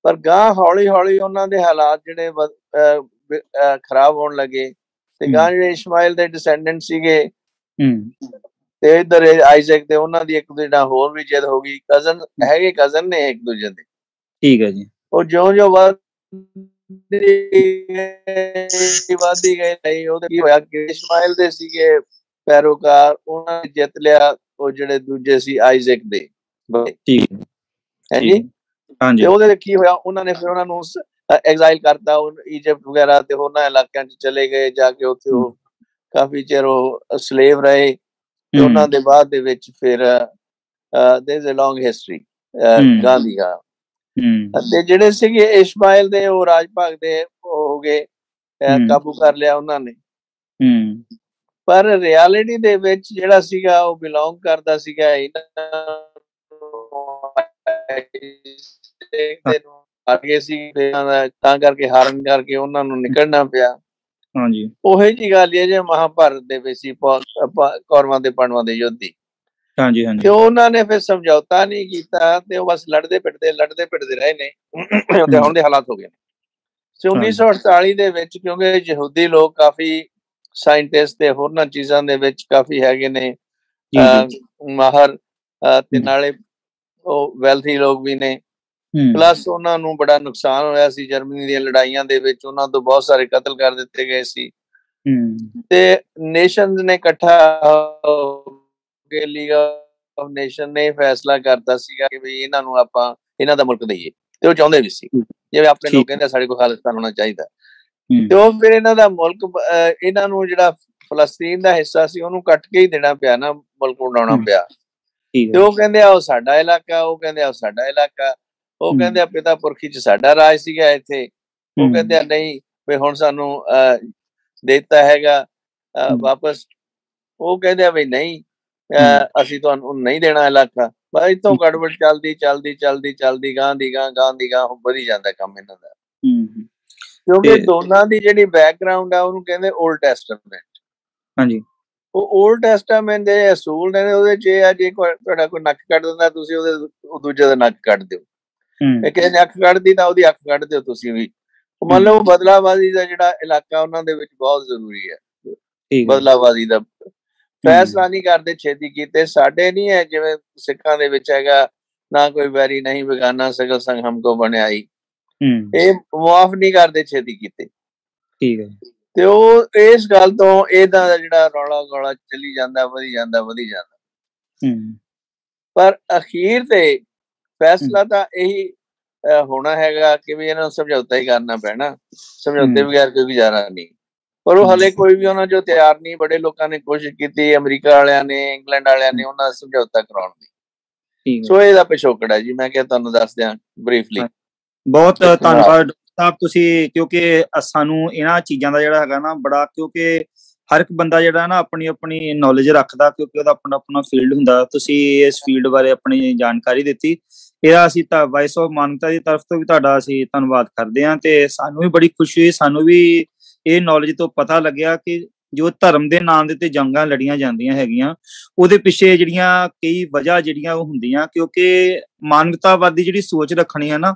ਪਰ ਗਾਂ ਹੌਲੀ ਹੌਲੀ ਉਹਨਾਂ ਦੇ ਹਾਲਾਤ ਜਿਹੜੇ ਖਰਾਬ ਹੋਣ ਲੱਗੇ ਤੇ ਗਾਂ ਜਿਹੜੇ ਇਸਮਾਇਲ ਦੇ ਡਿਸੈਂਡੈਂਟ ਸੀਗੇ ਤੇ ਇਧਰ ਆਈਜ਼ੈਕ ਦੇ ਉਹਨਾਂ ਦੀ ਇੱਕ ਨਾਲ ਹੋਰ ਵੀ ਜਿੱਦ ਹੋ ਗਈ। ਕਜ਼ਨ ਹੈਗੇ ਕਜ਼ਨ ਨੇ ਇੱਕ ਦੂਜੇ ਦੇ। ਠੀਕ ਹੈ ਜੀ। ਉਹ ਜਿਉਂ ਜਿਉਂ ਵਾਦੀ ਗਏ ਨਹੀਂ ਉਹਦੇ ਕੀ ਹੋਇਆ ਕਿ ਇਸਮਾਇਲ ਦੇ ਸੀਗੇ ਪੈਰੋਕਾਰ ਉਹਨਾਂ ਨੇ ਜਿੱਤ ਲਿਆ ਉਹ ਜਿਹੜੇ ਦੂਜੇ ਸੀ ਆਈਜ਼ੈਕ ਦੇ। ਠੀਕ ਹੈ। ਜੀ? ਹਾਂਜੀ। ਉਹਦੇ ਕੀ ਹੋਇਆ? ਉਹਨਾਂ ਨੇ ਫਿਰ ਉਹਨਾਂ ਨੂੰ ਐਗਜ਼ਾਈਲ ਕਰਤਾ ਉਹ ਇਜੀਪਟ ਵਗੈਰਾ ਤੇ ਹੋਰਨਾਂ ਇਲਾਕਿਆਂ 'ਚ ਚਲੇ ਗਏ ਜਾ ਕੇ ਉੱਥੇ ਉਹ ਕਾਫੀ ਚਿਰ ਉਹ ਸਲੇਵ ਰਹੇ। ਤੇ ਉਹਨਾਂ ਦੇ ਬਾਅਦ ਦੇ ਵਿੱਚ ਫਿਰ there is a long history Gandhi ਦਾ। ਤੇ ਜਿਹੜੇ ਸੀਗੇ ਇਸਮਾਇਲ ਦੇ ਉਹ ਰਾਜ ਭਾਗ ਦੇ ਹੋ ਗਏ ਕਾਬੂ ਕਰ ਲਿਆ ਉਹਨਾਂ ਨੇ। ਪਰ ਰਿਐਲਿਟੀ ਦੇ ਵਿੱਚ ਜਿਹੜਾ ਸੀਗਾ ਉਹ ਬਿਲੋਂਗ ਕਰਦਾ ਸੀਗਾ ਇਹਨਾਂ ਅੱਗੇ ਸੀ ਤਾਂ ਕਰਕੇ ਹਾਰਨ ਕਰਕੇ ਉਹਨਾਂ ਨੂੰ ਨਿਕਲਣਾ ਪਿਆ। ਹਾਂਜੀ। ਉਹੇ ਜੀ ਗੱਲ ਹੈ ਜੇ ਮਹਾਭਾਰਤ ਦੇ ਵਿੱਚ ਸੀ ਕੌਰਵਾਂ ਦੇ ਪਾਂਡਵਾਂ ਦੇ ਯੁੱਧੀ ਹਾਂਜੀ ਹਾਂਜੀ। ਤੇ ਉਹਨਾਂ ਨੇ ਫਿਰ ਸਮਝੌਤਾ ਨਹੀਂ ਕੀਤਾ ਤੇ ਉਹ ਬਸ ਲੜਦੇ ਪਿੱਟਦੇ ਲੜਦੇ ਪਿੱਟਦੇ ਰਹੇ ਨੇ। ਤੇ ਹੁਣ ਦੇ ਹਾਲਾਤ ਹੋ ਗਏ ਨੇ। 1948 ਦੇ ਵਿੱਚ ਕਿਉਂਕਿ ਯਹੂਦੀ ਲੋਕ ਕਾਫੀ ਸਾਇੰਟਿਸਟ ਤੇ ਹੋਰਨਾਂ ਚੀਜ਼ਾਂ ਦੇ ਵਿੱਚ ਕਾਫੀ ਹੈਗੇ ਨੇ ਮਾਹਰ ਤੇ ਨਾਲੇ ਉਹ ਵੈਲਥੀ ਲੋਕ ਵੀ ਨੇ। ਪਲੱਸ ਉਹਨਾਂ ਨੂੰ ਬੜਾ ਨੁਕਸਾਨ ਹੋਇਆ ਸੀ ਜਰਮਨੀ ਦੀਆਂ ਲੜਾਈਆਂ ਦੇ ਵਿੱਚ ਉਹਨਾਂ ਤੋਂ ਬਹੁਤ ਸਾਰੇ ਕਤਲ ਕਰ ਦਿੱਤੇ ਗਏ ਸੀ। ਤੇ ਨੇਸ਼ਨਸ ਨੇ ਇਕੱਠਾ ਕੇ ਲੀਗ ਆਫ ਨੇਸ਼ਨ ਨੇ ਫੈਸਲਾ ਕਰਤਾ ਸੀਗਾ ਕਿ ਵੀ ਇਹਨਾਂ ਨੂੰ ਆਪਾਂ ਇਹਨਾਂ ਦਾ ਮੁਲਕ ਦਈਏ ਤੇ ਉਹ ਚਾਹੁੰਦੇ ਵੀ ਸੀ। ਜਿਵੇਂ ਆਪਣੇ ਲੋਕ ਕਹਿੰਦੇ ਸਾਡੇ ਕੋਲ ਖਾਲਿਸਤਾਨ ਹੋਣਾ ਚਾਹੀਦਾ। ਤੇ ਉਹ ਫਿਰ ਇਹਨਾਂ ਦਾ ਮੁਲਕ ਇਹਨਾਂ ਨੂੰ ਜਿਹੜਾ ਫਲਸਤੀਨ ਦਾ ਹਿੱਸਾ ਸੀ ਉਹਨੂੰ ਕੱਟ ਕੇ ਹੀ ਦੇਣਾ ਪਿਆ ਨਾ ਮੁਲਕ ਬਣਾਉਣਾ ਪਿਆ। ਤੇ ਉਹ ਕਹਿੰਦੇ ਆ ਉਹ ਸਾਡਾ ਇਲਾਕਾ ਉਹ ਕਹਿੰਦੇ ਆ ਸਾਡਾ ਇਲਾਕਾ। ਉਹ ਕਹਿੰਦੇ ਆ ਪਿਤਾ ਪੁਰਖੀ ਚ ਸਾਡਾ ਰਾਜ ਸੀਗਾ ਇੱਥੇ। ਉਹ ਕਹਿੰਦੇ ਆ ਨਹੀਂ ਵੀ ਹੁਣ ਸਾਨੂੰ ਦਿੱਤਾ ਹੈਗਾ ਵਾਪਸ। ਉਹ ਕਹਿੰਦੇ ਆ ਵੀ ਨਹੀਂ ਅਸੀਂ ਤੁਹਾਨੂੰ ਨਹੀਂ ਦੇਣਾ ਇਲਾਕਾ। ਬਸ ਇਤੋਂ ਗੜਬੜ ਚੱਲਦੀ ਚੱਲਦੀ ਚੱਲਦੀ ਚੱਲਦੀ ਗਾਂ ਦੀ ਗਾਂ ਗਾਂ ਦੀ ਗਾਂ ਵਧੀ ਜਾਂਦਾ ਕੰਮ ਇਹਨਾਂ ਦਾ। ਕਿਉਂਕਿ ਦੋਨਾਂ ਦੀ ਜਿਹੜੀ ਬੈਕਗ੍ਰਾਉਂਡ ਆ ਉਹਨੂੰ ਕਹਿੰਦੇ 올ਡ ਟੈਸਟਾਮੈਂਟ ਹਾਂਜੀ। ਉਹ 올ਡ ਟੈਸਟਾਮੈਂਟ ਦੇ ਅਸੂਲ ਨੇ ਉਹਦੇ ਚ ਇਹ ਆ ਜੇ ਤੁਹਾਡਾ ਕੋਈ ਨੱਕ ਕੱਢ ਦਿੰਦਾ ਤੁਸੀਂ ਉਹਦੇ ਦੂਜੇ ਦਾ ਨੱਕ ਕੱਢ ਦਿਓ। ਇਹ ਕਹਿੰਦੇ ਅੱਖ ਕੱਢਦੀ ਤਾਂ ਉਹਦੀ ਅੱਖ ਕੱਢ ਦਿਓ ਤੁਸੀਂ ਵੀ। ਮੰਨ ਲਓ ਬਦਲਾਵਾਦੀ ਦਾ ਜਿਹੜਾ ਇਲਾਕਾ ਉਹਨਾਂ ਦੇ ਵਿੱਚ ਬਹੁਤ ਜ਼ਰੂਰੀ ਹੈ। ਬਦਲਾਵਾਦੀ ਦਾ ਫੈਸਲਾ ਨਹੀਂ ਕਰਦੇ ਛੇਤੀ ਕੀਤੇ। ਸਾਡੇ ਨਹੀਂ ਹੈ ਜਿਵੇਂ ਸਿੱਖਾਂ ਦੇ ਵਿੱਚ ਹੈਗਾ ਨਾ ਕੋਈ ਵੈਰੀ ਨਹੀਂ ਬਗਾਨਾ ਸਗਲ ਸੰਗ ਹਮਕੋ ਬਣਾਈ ਇਹ ਮਾਫ ਨਹੀਂ ਕਰਦੇ ਛੇਤੀ ਕੀਤੇ। ਠੀਕ ਹੈ ਤੇ ਉਹ ਇਸ ਗੱਲ ਤੋਂ ਇਹਦਾ ਜਿਹੜਾ ਰੌਲਾ ਗੋਲਾ ਚੱਲੀ ਜਾਂਦਾ ਵਧੀ ਜਾਂਦਾ ਵਧੀ ਜਾਂਦਾ। ਪਰ ਅਖੀਰ ਤੇ ਫੈਸਲਾ ਤਾਂ ਇਹੀ ਹੋਣਾ ਹੈਗਾ ਕਿ ਵੀ ਇਹਨਾਂ ਨੂੰ ਸਮਝੌਤਾ ਹੀ ਕਰਨਾ ਪੈਣਾ। ਸਮਝੌਤੇ ਬਗੈਰ ਕੋਈ ਗੁਜ਼ਾਰਾ ਨਹੀਂ। ਪਰ ਉਹ ਹਲੇ ਕੋਈ ਵੀ ਉਹਨਾਂ ਜੋ ਤਿਆਰ ਨਹੀਂ ਬੜੇ ਲੋਕਾਂ ਨੇ ਕੋਸ਼ਿਸ਼ ਕੀਤੀ ਅਮਰੀਕਾ ਵਾਲਿਆਂ ਨੇ ਇੰਗਲੈਂਡ ਵਾਲਿਆਂ ਨੇ ਉਹਨਾਂ ਸਮਝੌਤਾ ਕਰਾਉਣ ਦੀ। ਸੋ ਇਹਦਾ ਪਿਛੋਕੜਾ ਜੀ ਮੈਂ ਕਿਹਾ ਤੁਹਾਨੂੰ ਦੱਸ ਦਿਆਂ ਬਰੀਫਲੀ। ਬਹੁਤ ਧੰਨਵਾਦ। ਸਾਹਿਬ ਤੁਸੀਂ ਕਿਉਂਕਿ ਸਾਨੂੰ ਇਹਨਾਂ ਚੀਜ਼ਾਂ ਦਾ ਜਿਹੜਾ ਹੈਗਾ ਨਾ ਬੜਾ ਕਿਉਂਕਿ ਹਰ ਇੱਕ ਬੰਦਾ ਜਿਹੜਾ ਨਾ ਆਪਣੀ ਆਪਣੀ ਨੌਲੇਜ ਰੱਖਦਾ ਕਿਉਂਕਿ ਉਹਦਾ ਆਪਣਾ ਆਪਣਾ ਫੀਲਡ ਹੁੰਦਾ। ਤੁਸੀਂ ਇਸ ਫੀਲਡ ਬਾਰੇ ਆਪਣੀ ਜਾਣਕਾਰੀ ਦਿੱਤੀ। ਇਹਦਾ ਅਸੀਂ ਤਾਂ ਵਾਇਸ ਆਫ ਮਾਨਵਤਾ ਦੀ ਤਰਫ ਤੋਂ ਵੀ ਤੁਹਾਡਾ ਅਸੀਂ ਧੰਨਵਾਦ ਕਰਦੇ ਹਾਂ ਤੇ ਸਾਨੂੰ ਵੀ ਬੜੀ ਖੁਸ਼ੀ ਹੋਈ, ਸਾਨੂੰ ਵੀ ਇਹ ਨੌਲੇਜ ਤੋਂ ਪਤਾ ਲੱਗਿਆ ਕਿ ਜੋ ਧਰਮ ਦੇ ਨਾਮ ਦੇ ਤੇ ਜੰਗਾਂ ਲੜੀਆਂ ਜਾਂਦੀਆਂ ਹੈਗੀਆਂ, ਉਹਦੇ ਪਿੱਛੇ ਜਿਹੜੀਆਂ ਕਈ ਵਜ੍ਹਾ ਜਿਹੜੀਆਂ ਉਹ ਹੁੰਦੀਆਂ ਕਿਉਂਕਿ ਮਾਨਵਤਾਵਾਦੀ ਜਿਹੜੀ ਸੋਚ ਰੱਖਣੀ ਹੈ ਨਾ,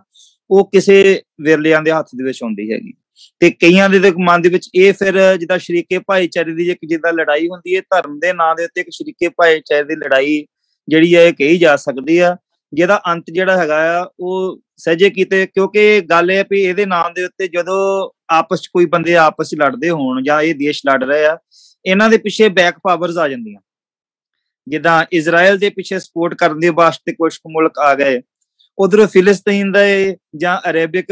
ਉਹ ਕਿਸੇ ਵਿਰਲਿਆਂ ਦੇ ਹੱਥ ਦੇ ਵਿੱਚ ਆਉਂਦੀ ਹੈਗੀ। ਤੇ ਕਈਆਂ ਦੇ ਮਨ ਦੇ ਵਿੱਚ ਇਹ ਫਿਰ ਜਿੱਦਾਂ ਸ਼ਰੀਕੇ ਭਾਈਚਾਰੇ ਦੀ ਇੱਕ ਜਿੱਦਾਂ ਲੜਾਈ ਹੁੰਦੀ ਹੈ, ਧਰਮ ਦੇ ਨਾਂ ਦੇ ਉੱਤੇ ਇੱਕ ਸ਼ਰੀਕੇ ਭਾਈਚਾਰੇ ਦੀ ਲੜਾਈ ਜਿਹੜੀ ਹੈ ਇਹ ਕਹੀ ਜਾ ਸਕਦੀ ਆ। ਜਿਹਦਾ ਅੰਤ ਜਿਹੜਾ ਹੈਗਾ ਆ, ਉਹ ਸਹਿਜੇ ਕੀਤੇ, ਕਿਉਂਕਿ ਗੱਲ ਇਹ ਵੀ ਇਹਦੇ ਨਾਮ ਦੇ ਉੱਤੇ ਜਦੋਂ ਆਪਸ ਵਿੱਚ ਕੋਈ ਬੰਦੇ ਆਪਸ ਵਿੱਚ ਲੜਦੇ ਹੋਣ ਜਾਂ ਇਹ ਦੇਸ਼ ਲੜ ਰਹੇ ਆ, ਇਹਨਾਂ ਦੇ ਪਿੱਛੇ ਬੈਕ ਪਾਵਰਸ ਆ ਜਾਂਦੀਆਂ। ਜਿੱਦਾਂ ਇਜ਼ਰਾਈਲ ਦੇ ਪਿੱਛੇ ਸਪੋਰਟ ਕਰਨ ਦੇ ਵਾਸਤੇ ਕੁਝ ਮੁਲਕ ਆ ਗਏ, ਉਧਰੋਂ ਫਿਲਸਤੀਨ ਦੇ ਜਾਂ ਅਰੇਬਿਕ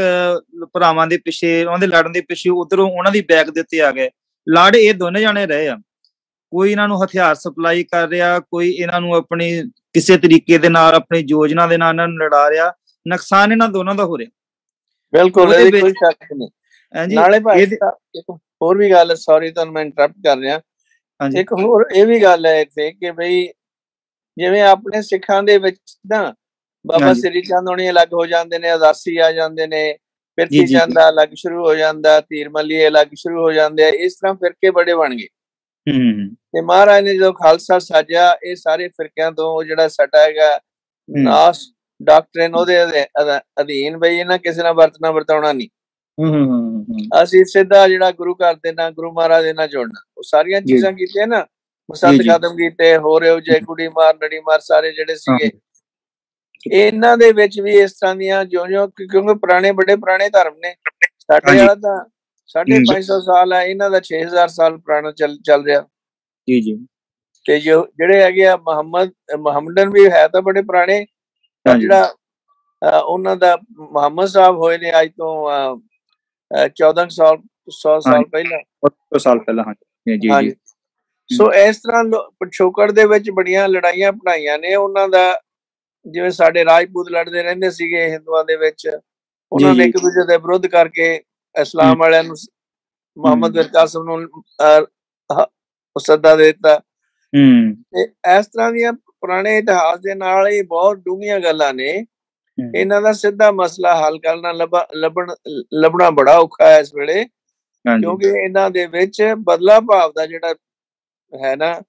ਭਰਾਵਾਂ ਦੇ ਪਿੱਛੇ, ਉਹਨਾਂ ਦੇ ਲੜਨ ਦੇ ਪਿੱਛੇ ਉਧਰੋਂ ਉਹਨਾਂ ਦੀ ਬੈਕ ਦੇ ਉੱਤੇ ਆ ਗਏ। ਲੜ ਇਹ ਦੋਨੇ ਜਾਣੇ ਰਹੇ ਆ। ਕੋਈ ਇਹਨਾਂ ਨੂੰ ਹਥਿਆਰ ਸਪਲਾਈ ਕਰ ਰਿਹਾ, ਕੋਈ ਇਹਨਾਂ ਨੂੰ ਆਪਣੀ ਕਿਸੇ ਤਰੀਕੇ ਦੇ ਨਾਲ ਆਪਣੀ ਯੋਜਨਾ ਦੇ ਨਾਲ ਇਹਨਾਂ ਨੂੰ ਲੜਾ ਰਿਹਾ ਨੁਕਸਾਨ ਇਹਨਾਂ ਦੋਨਾਂ ਦਾ ਹੋ ਰਿਹਾ। ਬਿਲਕੁਲ ਇਹ ਕੋਈ ਸ਼ੱਕ ਨਹੀਂ। ਹਾਂਜੀ ਨਾਲੇ ਭਾਈ ਇੱਕ ਹੋਰ ਵੀ ਗੱਲ ਸੌਰੀ ਤੁਹਾਨੂੰ ਮੈਂ ਇੰਟਰਪਟ ਕਰ ਰਿਹਾ। ਇੱਕ ਹੋਰ ਇਹ ਵੀ ਗੱਲ ਹੈ ਇੱਥੇ ਕਿ ਭਈ ਜਿਵੇਂ ਆਪਣੇ ਸਿੱਖਾਂ ਦੇ ਵਿੱਚ ਨਾ ਬਾਬਾ ਸ੍ਰੀ ਚੰਦ ਹੋਣੀ ਅਲੱਗ ਹੋ ਜਾਂਦੇ ਨੇ ਅਦਾਸੀ ਆ ਜਾਂਦੇ ਨੇ ਫਿਰਕੀ ਚੰਦ ਦਾ ਅਲੱਗ ਸ਼ੁਰੂ ਹੋ ਜਾਂਦਾ ਤੀਰ ਮੱਲੀਏ ਅਲੱਗ ਸ਼ੁਰੂ ਹੋ ਜਾਂਦੇ ਆ ਇਸ ਤਰ੍ਹਾਂ ਫਿਰਕੇ ਬੜੇ ਬਣ ਗਏ। ਤੇ ਮਹਾਰਾਜ ਨੇ ਜਦੋਂ ਖਾਲਸਾ ਸਾਜਿਆ ਇਹ ਸਾਰੇ ਫਿਰਕਿਆਂ ਤੋਂ ਜਿਹੜਾ ਸਟਾ ਹੈਗਾ ਨਾਸ ਡਾਕਟਰਨ ਉਹਦੇ ਅਧੀਨ ਬਈ ਇਹਨਾਂ ਕਿਸੇ ਨਾਲ ਵਰਤਣਾ ਵਰਤਾਉਣਾ ਨਹੀਂ। ਅਸੀਂ ਸਿੱਧਾ ਜਿਹੜਾ ਗੁਰੂ ਘਰ ਦੇ ਨਾਲ ਗੁਰੂ ਮਹਾਰਾਜ ਦੇ ਨਾਲ ਜੁੜਨਾ। ਉਹ ਸਾਰੀਆਂ ਚੀਜ਼ਾਂ ਕੀਤੀਆਂ ਨਾ ਮੁਸਤ ਕਦਮ ਕੀਤੇ ਹੋ ਰਹੇ ਜੈ ਕੁੜੀ ਮਾਰ ਨੜੀ ਮਾਰ ਸਾਰੇ ਜਿਹੜੇ ਸੀਗੇ। ਇਹਨਾਂ ਦੇ ਵਿੱਚ ਵੀ ਇਸ ਤਰ੍ਹਾਂ ਦੀਆਂ ਜਿਉਂ-ਜਿਉਂ ਕਿਉਂਕਿ ਪੁਰਾਣੇ ਵੱਡੇ ਪੁਰਾਣੇ ਧਰਮ ਨੇ ਸਾਡੇ ਵਾਲਾ ਤਾਂ 550 ਸਾਲ ਹੈ ਇਹਨਾਂ ਦਾ 6000 ਸਾਲ ਪੁਰਾਣਾ ਚੱਲ ਚੱਲ ਰਿਹਾ। ਜੀ ਜੀ। ਤੇ ਜੋ ਜਿਹੜੇ ਹੈਗੇ ਆ ਮੁਹੰਮਦ ਮੁਹੰਮਦਨ ਵੀ ਹੈ ਤਾਂ ਬੜੇ ਪੁਰਾਣੇ ਜਿਹੜਾ ਉਹਨਾਂ ਦਾ ਮੁਹੰਮਦ ਸਾਹਿਬ ਹੋਏ ਨੇ ਅੱਜ ਤੋਂ 14 ਸਾਲ 100 ਸਾਲ ਪਹਿਲਾਂ। 100 ਸਾਲ ਪਹਿਲਾਂ ਹਾਂ ਜੀ ਜੀ। ਸੋ ਇਸ ਤਰ੍ਹਾਂ ਪਿਛੋਕੜ ਦੇ ਵਿੱਚ ਬੜੀਆਂ ਲੜਾਈਆਂ ਪੜਾਈਆਂ ਨੇ। ਉਹਨਾਂ ਦਾ ਜਿਵੇਂ ਸਾਡੇ ਰਾਜਪੂਤ ਲੜਦੇ ਰਹਿੰਦੇ ਸੀਗੇ ਹਿੰਦੂਆਂ ਦੇ ਵਿੱਚ ਉਹਨਾਂ ਨੇ ਇੱਕ ਦੂਜੇ ਦੇ ਵਿਰੋਧ ਕਰਕੇ ਇਸਲਾਮ ਵਾਲਿਆਂ ਨੂੰ ਮੁਹੰਮਦ ਬਿਨ ਕਾਸਮ ਨੂੰ ਸੱਦਾ ਦੇ ਦਿੱਤਾ। ਹੂੰ। ਤੇ ਇਸ ਤਰ੍ਹਾਂ ਦੀਆਂ ਪੁਰਾਣੇ ਇਤਿਹਾਸ ਦੇ ਨਾਲ ਹੀ ਬਹੁਤ ਡੂੰਘੀਆਂ ਗੱਲਾਂ ਨੇ। ਇਹਨਾਂ ਦਾ ਸਿੱਧਾ ਮਸਲਾ ਹੱਲ ਕਰਨਾ ਲੱਭਣ ਲੱਭਣਾ ਬੜਾ ਔਖਾ ਹੈ ਇਸ ਵੇਲੇ। ਕਿਉਂਕਿ ਇਹਨਾਂ ਦੇ ਵਿੱਚ ਬਦਲਾ ਭਾਵ ਦਾ ਜਿਹੜਾ ਹੈ ਨਾ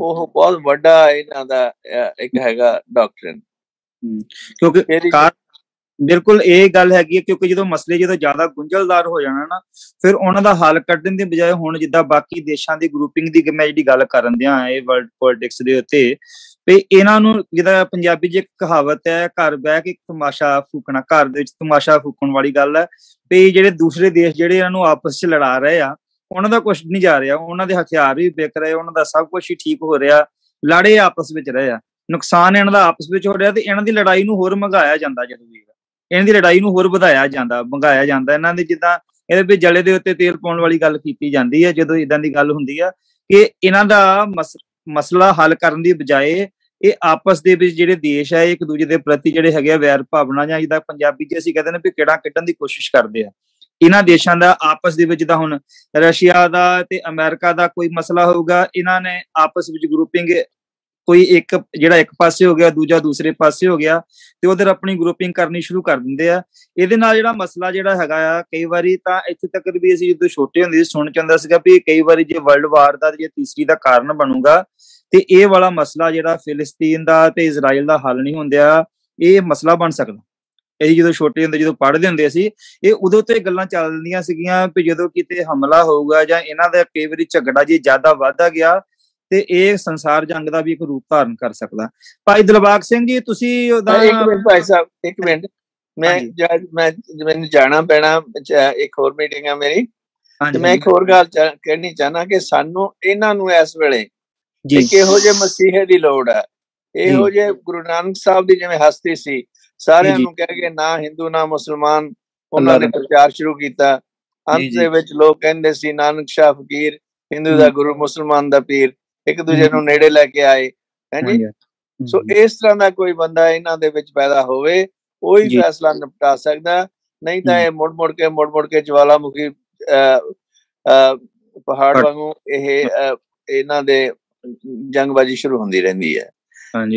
ਉਹ ਬਹੁਤ ਵੱਡਾ ਇਹਨਾਂ ਦਾ ਇੱਕ ਹੈਗਾ ਡਾਕਟਰਨ ਕਿਉਂਕਿ ਬਿਲਕੁਲ ਇਹ ਗੱਲ ਹੈਗੀ ਹੈ, ਕਿਉਂਕਿ ਜਦੋਂ ਮਸਲੇ ਜਦੋਂ ਜ਼ਿਆਦਾ ਗੁੰਝਲਦਾਰ ਹੋ ਜਾਣਾ ਨਾ, ਫਿਰ ਉਹਨਾਂ ਦਾ ਹੱਲ ਕੱਢਣ ਦੀ ਬਜਾਏ ਹੁਣ ਜਿੱਦਾਂ ਬਾਕੀ ਦੇਸ਼ਾਂ ਦੀ ਗਰੁੱਪਿੰਗ ਦੀ ਮੈਂ ਜਿਹੜੀ ਗੱਲ ਕਰਨ ਦਿਆਂ ਇਹ ਵਰਲਡ ਪੋਲਿਟਿਕਸ ਦੇ ਉੱਤੇ, ਵੀ ਇਹਨਾਂ ਨੂੰ ਜਿਹਦਾ ਪੰਜਾਬੀ 'ਚ ਕਹਾਵਤ ਹੈ, ਘਰ ਬਹਿ ਕੇ ਤਮਾਸ਼ਾ ਫੂਕਣਾ, ਘਰ ਦੇ ਵਿੱਚ ਤਮਾਸ਼ਾ ਫੂਕਣ ਵਾਲੀ ਗੱਲ ਹੈ, ਵੀ ਜਿਹੜੇ ਦੂਸਰੇ ਦੇਸ਼ ਜਿਹੜੇ ਇਹਨਾਂ ਨੂੰ ਆਪਸ 'ਚ ਲੜਾ ਰਹੇ ਆ, ਉਹਨਾਂ ਦਾ ਕੁਝ ਨਹੀਂ ਜਾ ਰਿਹਾ, ਉਹਨਾਂ ਦੇ ਹਥਿਆਰ ਵੀ ਵਿਕ ਰਹੇ, ਉਹਨਾਂ ਦਾ ਸਭ ਕੁਝ ਹੀ ਠੀਕ ਹੋ ਰਿਹਾ, ਲੜੇ ਆਪਸ ਵਿੱਚ ਰਹੇ ਆ, ਨੁਕਸਾਨ ਇਹਨਾਂ ਦਾ ਆਪਸ ਵਿੱਚ ਹੋ ਰਿਹਾ ਤੇ ਇਹਨਾਂ ਦੀ ਲੜਾਈ ਨੂੰ ਹੋਰ ਮੰਗਾਇਆ ਜਾਂਦਾ ਜਦੋਂ ਵੀ ਇਹਨਾਂ ਦੀ ਲੜਾਈ ਨੂੰ ਹੋਰ ਵਧਾਇਆ ਜਾਂਦਾ, ਮੰਗਾਇਆ ਜਾਂਦਾ। ਇਹਨਾਂ ਦੇ ਜਿੱਦਾਂ ਇਹਦੇ ਵਿੱਚ ਜਲੇ ਦੇ ਉੱਤੇ ਤੇਲ ਪਾਉਣ ਵਾਲੀ ਗੱਲ ਕੀਤੀ ਜਾਂਦੀ ਹੈ, ਜਦੋਂ ਇਦਾਂ ਦੀ ਗੱਲ ਹੁੰਦੀ ਆ ਕਿ ਇਹਨਾਂ ਦਾ ਮਸਲਾ ਹੱਲ ਕਰਨ ਦੀ ਬਜਾਏ ਇਹ ਆਪਸ ਦੇ ਵਿੱਚ ਜਿਹੜੇ ਦੇਸ਼ ਹੈ ਇੱਕ ਦੂਜੇ ਦੇ ਪ੍ਰਤੀ ਜਿਹੜੇ ਹੈਗੇ ਆ ਵੈਰ ਭਾਵਨਾ ਜਾਂ ਜਿਹਦਾ ਪੰਜਾਬੀ 'ਚ ਅਸੀਂ ਕਹਿੰਦੇ ਨੇ ਵੀ ਕਿਹੜਾ ਕੱਢਣ ਦੀ ਕੋਸ਼ਿਸ਼ ਕਰਦੇ ਆ। ਇਹਨਾਂ ਦੇਸ਼ਾਂ ਦਾ ਆਪਸ ਦੇ ਵਿੱਚ ਜਿੱਦਾਂ ਹੁਣ ਰਸ਼ੀਆ ਦਾ ਤੇ ਅਮਰੀਕਾ ਦਾ ਕੋਈ ਮਸਲਾ ਹੋਊਗਾ, ਇਹਨਾਂ ਨੇ ਆਪਸ ਵਿੱਚ ਗਰੁੱਪਿੰਗ ਕੋਈ ਇੱਕ ਜਿਹੜਾ ਇੱਕ ਪਾਸੇ ਹੋ ਗਿਆ, ਦੂਜਾ ਦੂਸਰੇ ਪਾਸੇ ਹੋ ਗਿਆ ਤੇ ਉਧਰ ਆਪਣੀ ਗਰੁੱਪਿੰਗ ਕਰਨੀ ਸ਼ੁਰੂ ਕਰ ਦਿੰਦੇ ਆ। ਇਹਦੇ ਨਾਲ ਜਿਹੜਾ ਮਸਲਾ ਜਿਹੜਾ ਹੈਗਾ ਆ, ਕਈ ਵਾਰੀ ਤਾਂ ਇੱਥੇ ਤੱਕ ਵੀ ਅਸੀਂ ਜਦੋਂ ਛੋਟੇ ਹੁੰਦੇ ਸੀ ਸੁਣ ਚੰਦਾ ਸੀਗਾ ਵੀ ਕਈ ਵਾਰੀ ਜੇ ਵਰਲਡ ਵਾਰ ਦਾ ਜੇ ਤੀਸਰੀ ਦਾ ਕਾਰਨ ਬਣੂਗਾ ਤੇ ਇਹ ਵਾਲਾ ਮਸਲਾ ਜਿਹੜਾ ਫਿਲਸਤੀਨ ਦਾ ਤੇ ਇਜ਼ਰਾਈਲ ਦਾ ਹੱਲ ਨਹੀਂ ਹੁੰਦਿਆ, ਇਹ ਮਸਲਾ ਬਣ ਸਕਦਾ। ਇਹ ਜਦੋਂ ਛੋਟੇ ਹੁੰਦੇ ਜਦੋਂ ਪੜ੍ਹਦੇ ਹੁੰਦੇ ਸੀ, ਇਹ ਉਦੋਂ ਤੋਂ ਗੱਲਾਂ ਚੱਲਦੀਆਂ ਸੀਗੀਆਂ ਕਿ ਜਦੋਂ ਕਿਤੇ ਹਮਲਾ ਹੋਊਗਾ ਜਾਂ ਇਹਨਾਂ ਦਾ ਕਈ ਵਾਰੀ ਝਗੜਾ ਜੇ ਜ਼ਿਆਦਾ ਵਧਦਾ ਗਿਆ ਤੇ ਇਹ ਸੰਸਾਰ ਜੰਗ ਦਾ ਵੀ ਇੱਕ ਰੂਪ ਧਾਰਨ ਕਰ ਸਕਦਾ। ਭਾਈ ਦਿਲਬਾਗ ਸਿੰਘ ਜੀ ਤੁਸੀਂ ਉਹਦਾ ਇੱਕ ਮਿੰਟ ਭਾਈ ਸਾਹਿਬ ਇੱਕ ਮਿੰਟ। ਮੈਂ ਮੈਂ ਮੈਨੂੰ ਜਾਣਾ ਪੈਣਾ ਇੱਕ ਹੋਰ ਮੀਟਿੰਗ ਆ ਮੇਰੀ। ਤੇ ਮੈਂ ਇੱਕ ਹੋਰ ਗੱਲ ਕਹਿਣੀ ਚਾਹਨਾ ਕਿ ਸਾਨੂੰ ਇਹਨਾਂ ਨੂੰ ਇਸ ਵੇਲੇ ਜੀ। ਕਿਹੋ ਜਿਹੇ ਮਸੀਹੇ ਦੀ ਲੋੜ ਹੈ ਇਹੋ ਜਿਹੇ ਗੁਰੂ ਨਾਨਕ ਸਾਹਿਬ ਦੀ ਜਿਵੇਂ ਹਸਤੀ ਸੀ ਸਾਰਿਆਂ ਨੂੰ ਕਹਿ ਕੇ ਨਾ ਹਿੰਦੂ ਨਾ ਮੁਸਲਮਾਨ ਉਹਨਾਂ ਨੇ ਪ੍ਰਚਾਰ ਸ਼ੁਰੂ ਕੀਤਾ। ਅੰਤ ਦੇ ਵਿੱਚ ਲੋਕ ਕਹਿੰਦੇ ਸੀ ਨਾਨਕ ਸ਼ਾਹ ਫਕੀਰ ਹਿੰਦੂ ਦਾ ਗੁਰੂ ਮੁਸਲਮਾਨ ਦਾ ਪੀਰ। ਇੱਕ ਦੂਜੇ ਨੂੰ ਨੇੜੇ ਲੈ ਕੇ ਆਏ ਹਾਂਜੀ ਸੋ ਇਸ ਤਰ੍ਹਾਂ ਦਾ ਕੋਈ ਬੰਦਾ ਇਹਨਾਂ ਦੇ ਵਿੱਚ ਪੈਦਾ ਹੋਵੇ ਉਹੀ ਫੈਸਲਾ ਨਿਪਟਾ ਸਕਦਾ ਨਹੀਂ ਤਾਂ ਇਹ ਮੁੜ ਮੁੜ ਕੇ ਮੁੜ ਮੁੜ ਕੇ ਜਵਾਲਾਮੁਖੀ ਪਹਾੜ ਵਾਂਗੂ ਇਹ ਇਹਨਾਂ ਦੇ ਜੰਗਬਾਜ਼ੀ ਸ਼ੁਰੂ ਹੁੰਦੀ ਰਹਿੰਦੀ ਹੈ। ਹਾਂਜੀ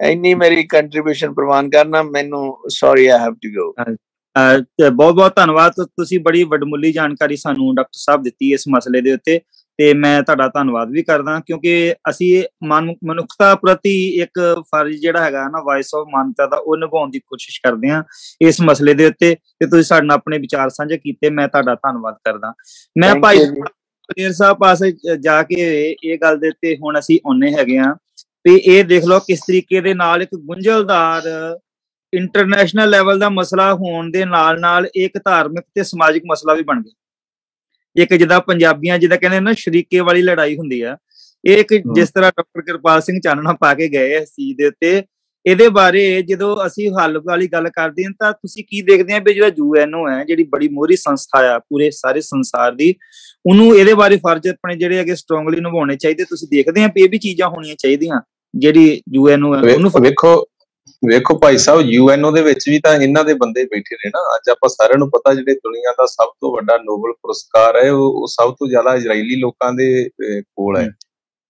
ਇੰਨੀ ਮੇਰੀ ਕੰਟਰੀਬਿਊਸ਼ਨ ਪ੍ਰਵਾਨ ਕਰਨਾ ਮੈਨੂੰ sorry I have to go ਬਹੁਤ ਬਹੁਤ ਧੰਨਵਾਦ ਤੁਸੀਂ ਬੜੀ ਵੱਡਮੁੱਲੀ ਜਾਣਕਾਰੀ ਸਾਨੂੰ ਡਾਕਟਰ ਸਾਹਿਬ ਦਿੱਤੀ ਇਸ ਮਸਲੇ ਦੇ ਉੱਤੇ। ਤੇ ਮੈਂ ਤੁਹਾਡਾ ਧੰਨਵਾਦ ਵੀ ਕਰਦਾ ਕਿਉਂਕਿ ਅਸੀਂ ਮਨੁੱਖਤਾ ਪ੍ਰਤੀ ਇੱਕ ਫਰਜ਼ ਜਿਹੜਾ ਹੈਗਾ ਨਾ ਵਾਇਸ ਆਫ ਮਾਨਤਾ ਦਾ ਉਹ ਨਿਭਾਉਣ ਦੀ ਕੋਸ਼ਿਸ਼ ਕਰਦੇ ਆ ਇਸ ਮਸਲੇ ਦੇ ਉੱਤੇ ਤੇ ਤੁਸੀਂ ਸਾਡੇ ਨਾਲ ਆਪਣੇ ਵਿਚਾਰ ਸਾਂਝੇ ਕੀਤੇ ਮੈਂ ਤੁਹਾਡਾ ਧੰਨਵਾਦ ਕਰਦਾ ਮੈਂ ਭਾਈ ਪਲੇਅਰ ਸਾਹਿਬ ਪਾਸੇ ਜਾ ਕੇ ਇਹ ਗੱਲ ਦੇ ਉੱਤੇ ਹੁਣ ਅਸੀਂ ਆਉਨੇ ਹੈਗੇ ਆ ਵੀ ਇਹ ਦੇਖ ਲਓ ਕਿਸ ਤਰੀਕੇ ਦੇ ਨਾਲ ਇੱਕ ਗੁੰਝਲਦਾਰ ਇੰਟਰਨੈਸ਼ਨਲ ਲੈਵਲ ਦਾ ਮਸਲਾ ਹੋਣ ਦੇ ਨਾਲ ਨਾਲ ਇੱਕ ਧਾਰਮਿਕ ਤੇ ਸਮਾਜਿਕ ਮਸਲਾ ਵੀ ਬਣ ਗਿਆ। ਇੱਕ ਜਿਹਦਾ ਪੰਜਾਬੀਆਂ ਜਿਹਦਾ ਕਹਿੰਦੇ ਨਾ ਸ਼ਰੀਕੇ ਵਾਲੀ ਲੜਾਈ ਹੁੰਦੀ ਆ ਇਹ ਇੱਕ ਜਿਸ ਤਰ੍ਹਾਂ ਡਾਕਟਰ ਕਿਰਪਾਲ ਸਿੰਘ ਚਾਨਣਾ ਪਾ ਕੇ ਗਏ ਇਸ ਚੀਜ਼ ਦੇ ਉੱਤੇ ਇਹਦੇ ਬਾਰੇ ਜਦੋਂ ਅਸੀਂ ਹੱਲ ਵਾਲੀ ਗੱਲ ਕਰਦੇ ਹਾਂ ਤਾਂ ਤੁਸੀਂ ਕੀ ਦੇਖਦੇ ਆ ਵੀ ਜਿਹੜਾ ਯੂਐਨਓ ਹੈ ਜਿਹੜੀ ਬੜੀ ਮੋਹਰੀ ਸੰਸਥਾ ਆ ਪੂਰੇ ਸਾਰੇ ਸੰਸਾਰ ਦੀ ਉਹਨੂੰ ਇਹਦੇ ਬਾਰੇ ਫਰਜ਼ ਆਪਣੇ ਜਿਹੜੇ ਹੈਗੇ ਸਟਰੋਂਗਲੀ ਨਿਭਾਉਣੇ ਚਾਹੀਦੇ ਤੁਸੀਂ ਦੇਖਦੇ ਆ ਵੀ ਇਹ ਵੀ ਚੀਜ਼ਾਂ ਹੋਣੀਆਂ ਚਾਹੀਦੀਆਂ ਜਿਹੜੀ ਯੂਐਨਓ ਉਹਨੂੰ ਵੇਖੋ ਵੇਖੋ ਭਾਈ ਸਾਹਿਬ ਯੂਐਨਓ ਦੇ ਵਿੱਚ ਵੀ ਤਾਂ ਇਹਨਾਂ ਦੇ ਬੰਦੇ ਬੈਠੇ ਨੇ ਨਾ। ਅੱਜ ਆਪਾਂ ਸਾਰਿਆਂ ਨੂੰ ਪਤਾ ਜਿਹੜੇ ਦੁਨੀਆ ਦਾ ਸਭ ਤੋਂ ਵੱਡਾ ਨੋਬਲ ਪੁਰਸਕਾਰ ਹੈ ਉਹ ਸਭ ਤੋਂ ਜ਼ਿਆਦਾ ਇਜ਼ਰਾਈਲੀ ਲੋਕਾਂ ਦੇ ਕੋਲ ਹੈ।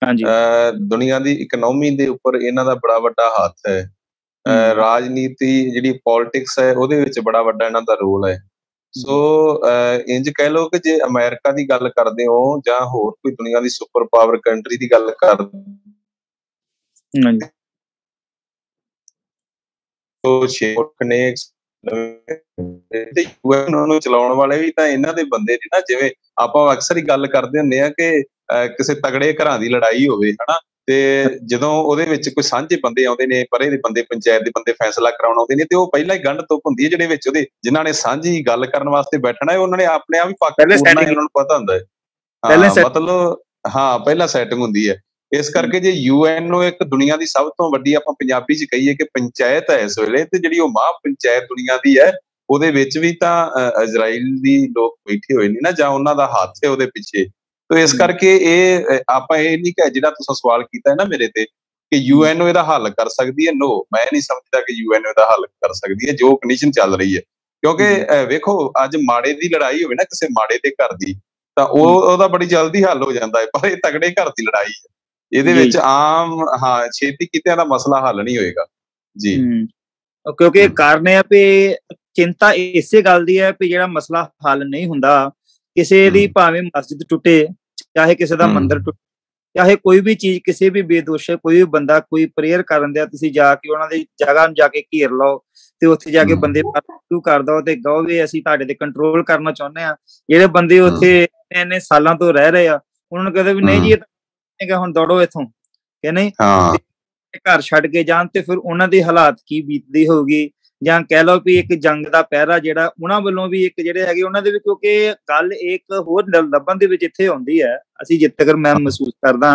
ਹਾਂਜੀ। ਦੁਨੀਆ ਦੀ ਇਕਨੋਮੀ ਦੇ ਉੱਪਰ ਇਹਨਾਂ ਦਾ ਬੜਾ ਵੱਡਾ ਹੱਥ ਹੈ। ਰਾਜਨੀਤੀ ਜਿਹੜੀ ਪੋਲਿਟਿਕਸ ਹੈ ਉਹਦੇ ਵਿੱਚ ਬੜਾ ਵੱਡਾ ਇਹਨਾਂ ਦਾ ਰੋਲ ਹੈ। ਸੋ ਇੰਜ ਕਹਿ ਲਓ ਕਿ ਜੇ ਅਮਰੀਕਾ ਦੀ ਗੱਲ ਕਰਦੇ ਹੋ ਜਾਂ ਹੋਰ ਕੋਈ ਦੁਨੀਆ ਦੀ ਸੁਪਰ ਪਾਵਰ ਕੰਟਰੀ ਦੀ ਗੱਲ ਕਰਦੇ ਉਹ ਸ਼ੇਖ ਨੇ ਤੇ ਯੂਐਨ ਨੂੰ ਚਲਾਉਣ ਵਾਲੇ ਵੀ ਤਾਂ ਇਹਨਾਂ ਦੇ ਬੰਦੇ ਨੇ ਨਾ ਜਿਵੇਂ ਆਪਾਂ ਅਕਸਰ ਹੀ ਗੱਲ ਕਰਦੇ ਹੁੰਦੇ ਆ ਕਿ ਕਿਸੇ ਤਗੜੇ ਘਰਾਂ ਦੀ ਲੜਾਈ ਹੋਵੇ ਹਨਾ? ਤੇ ਜਦੋਂ ਉਹਦੇ ਵਿੱਚ ਕੋਈ ਸਾਂਝੇ ਬੰਦੇ ਆਉਂਦੇ ਨੇ ਪਰੇ ਦੇ ਬੰਦੇ ਪੰਚਾਇਤ ਦੇ ਬੰਦੇ ਫੈਸਲਾ ਕਰਾਉਣ ਆਉਂਦੇ ਨੇ ਤੇ ਉਹ ਪਹਿਲਾਂ ਹੀ ਗੰਢ ਤੋਂ ਹੁੰਦੀ ਹੈ ਜਿਹੜੇ ਵਿੱਚ ਉਹਦੇ ਜਿਨ੍ਹਾਂ ਨੇ ਸਾਂਝੀ ਗੱਲ ਕਰਨ ਵਾਸਤੇ ਬੈਠਣਾ ਹੈ ਉਹਨਾਂ ਨੇ ਆਪਣੇ ਆਪ ਹੀ ਪੱਕ ਉਹਨਾਂ ਨੂੰ ਪਤਾ ਹੁੰਦਾ ਹੈ। ਮਤਲਬ ਹਾਂ ਪਹਿਲਾਂ ਸੈਟਿੰਗ ਹੁੰਦੀ ਹੈ। ਇਸ ਕਰਕੇ ਜੇ ਯੂਐਨਓ ਇੱਕ ਦੁਨੀਆ ਦੀ ਸਭ ਤੋਂ ਵੱਡੀ ਆਪਾਂ ਪੰਜਾਬੀ 'ਚ ਕਹੀਏ ਕਿ ਪੰਚਾਇਤ ਹੈ ਇਸ ਵੇਲੇ ਤੇ ਜਿਹੜੀ ਉਹ ਮਹਾ ਪੰਚਾਇਤ ਦੁਨੀਆ ਦੀ ਹੈ ਉਹਦੇ ਵਿੱਚ ਵੀ ਤਾਂ ਇਜ਼ਰਾਈਲ ਦੀ ਲੋਕ ਬੈਠੇ ਹੋਏ ਨੇ ਨਾ ਜਾਂ ਉਹਨਾਂ ਦਾ ਹੱਥ ਹੈ ਉਹਦੇ ਪਿੱਛੇ। ਤੋ ਇਸ ਕਰਕੇ ਇਹ ਆਪਾਂ ਇਹ ਨਹੀਂ ਕਿ ਜਿਹੜਾ ਤੁਸੀਂ ਸਵਾਲ ਕੀਤਾ ਹੈ ਨਾ ਮੇਰੇ ਤੇ ਕਿ ਯੂਐਨਓ ਇਹਦਾ ਹੱਲ ਕਰ ਸਕਦੀ ਹੈ? ਨੋ ਮੈਂ ਨਹੀਂ ਸਮਝਦਾ ਕਿ ਯੂਐਨਓ ਇਹਦਾ ਹੱਲ ਕਰ ਸਕਦੀ ਹੈ ਜੋ ਕੰਡੀਸ਼ਨ ਚੱਲ ਰਹੀ ਹੈ। ਕਿਉਂਕਿ ਵੇਖੋ ਅੱਜ ਮਾੜੇ ਦੀ ਲੜਾਈ ਹੋਵੇ ਨਾ ਕਿਸੇ ਮਾੜੇ ਦੇ ਘਰ ਦੀ ਤਾਂ ਉਹ ਉਹਦਾ ਬੜੀ ਜਲਦੀ ਹੱਲ ਹੋ ਜਾਂਦਾ ਹੈ ਪਰ ਇਹ ਤਗੜੇ ਘਰ ਦੀ ਲੜਾਈ ਹੈ। ਇਹਦੇ ਵਿੱਚ ਆਮ ਹਾਂ ਛੇਤੀ ਕਿਤੇ ਦਾ ਮਸਲਾ ਹੱਲ ਨਹੀਂ ਹੋਏਗਾ। ਜੀ। ਕਿਉਂਕਿ ਕਾਰਨ ਇਹ ਆ ਵੀ ਚਿੰਤਾ ਇਸੇ ਗੱਲ ਦੀ ਹੈ ਕਿ ਜਿਹੜਾ ਮਸਲਾ ਹੱਲ ਨਹੀਂ ਹੁੰਦਾ ਕਿਸੇ ਦੀ ਭਾਵੇਂ ਮਸਜਿਦ ਟੁੱਟੇ ਚਾਹੇ ਕਿਸੇ ਦਾ ਮੰਦਿਰ ਟੁੱਟੇ ਚਾਹੇ ਕੋਈ ਵੀ ਚੀਜ਼ ਕਿਸੇ ਵੀ ਬੇਦੋਸ਼ ਕੋਈ ਵੀ ਬੰਦਾ ਕੋਈ ਪ੍ਰੇਅਰ ਕਰਨ ਦਿਆ ਤੁਸੀਂ ਜਾ ਕੇ ਉਹਨਾਂ ਦੀ ਜਗ੍ਹਾ ਨੂੰ ਜਾ ਕੇ ਘੇਰ ਲਓ ਤੇ ਉੱਥੇ ਜਾ ਕੇ ਬੰਦੇ ਸ਼ੁਰੂ ਕਰ ਦੋ ਤੇ ਕਹੋ ਵੀ ਅਸੀਂ ਤੁਹਾਡੇ ਤੇ ਕੰਟਰੋਲ ਕਰਨਾ ਚਾਹੁੰਦੇ ਆ ਜਿਹੜੇ ਬੰਦੇ ਉੱਥੇ ਇੰਨੇ ਸਾਲਾਂ ਤੋਂ ਰਹਿ ਰਹੇ ਆ ਉਹਨਾਂ ਨੂੰ ਕਹਿੰਦੇ ਵੀ ਨਹੀਂ ਜੀ ਇਹ ਹੁਣ ਦੌੜੋ ਇਥੋਂ ਕਿ ਨਹੀਂ? ਹਾਂ। ਘਰ ਛੱਡ ਕੇ ਜਾਣ ਤੇ ਫਿਰ ਉਹਨਾਂ ਦੇ ਹਾਲਾਤ ਕੀ ਬੀਤਦੀ ਹੋਊਗੀ? ਜਾਂ ਕਹਿ ਲਓ ਵੀ ਇੱਕ ਜੰਗ ਦਾ ਪਹਿਰਾ ਜਿਹੜਾ ਉਹਨਾਂ ਵੱਲੋਂ ਵੀ ਇੱਕ ਜਿਹੜੇ ਹੈਗੇ ਉਹਨਾਂ ਦੇ ਵੀ ਕਿਉਂਕਿ ਗੱਲ ਇੱਕ ਹੋਰ ਲੱਭਣ ਦੇ ਵਿੱਚ ਇੱਥੇ ਆਉਂਦੀ ਹੈ ਅਸੀਂ ਜਿੱਤ ਤੱਕ ਮੈਂ ਮਹਿਸੂਸ ਕਰਦਾ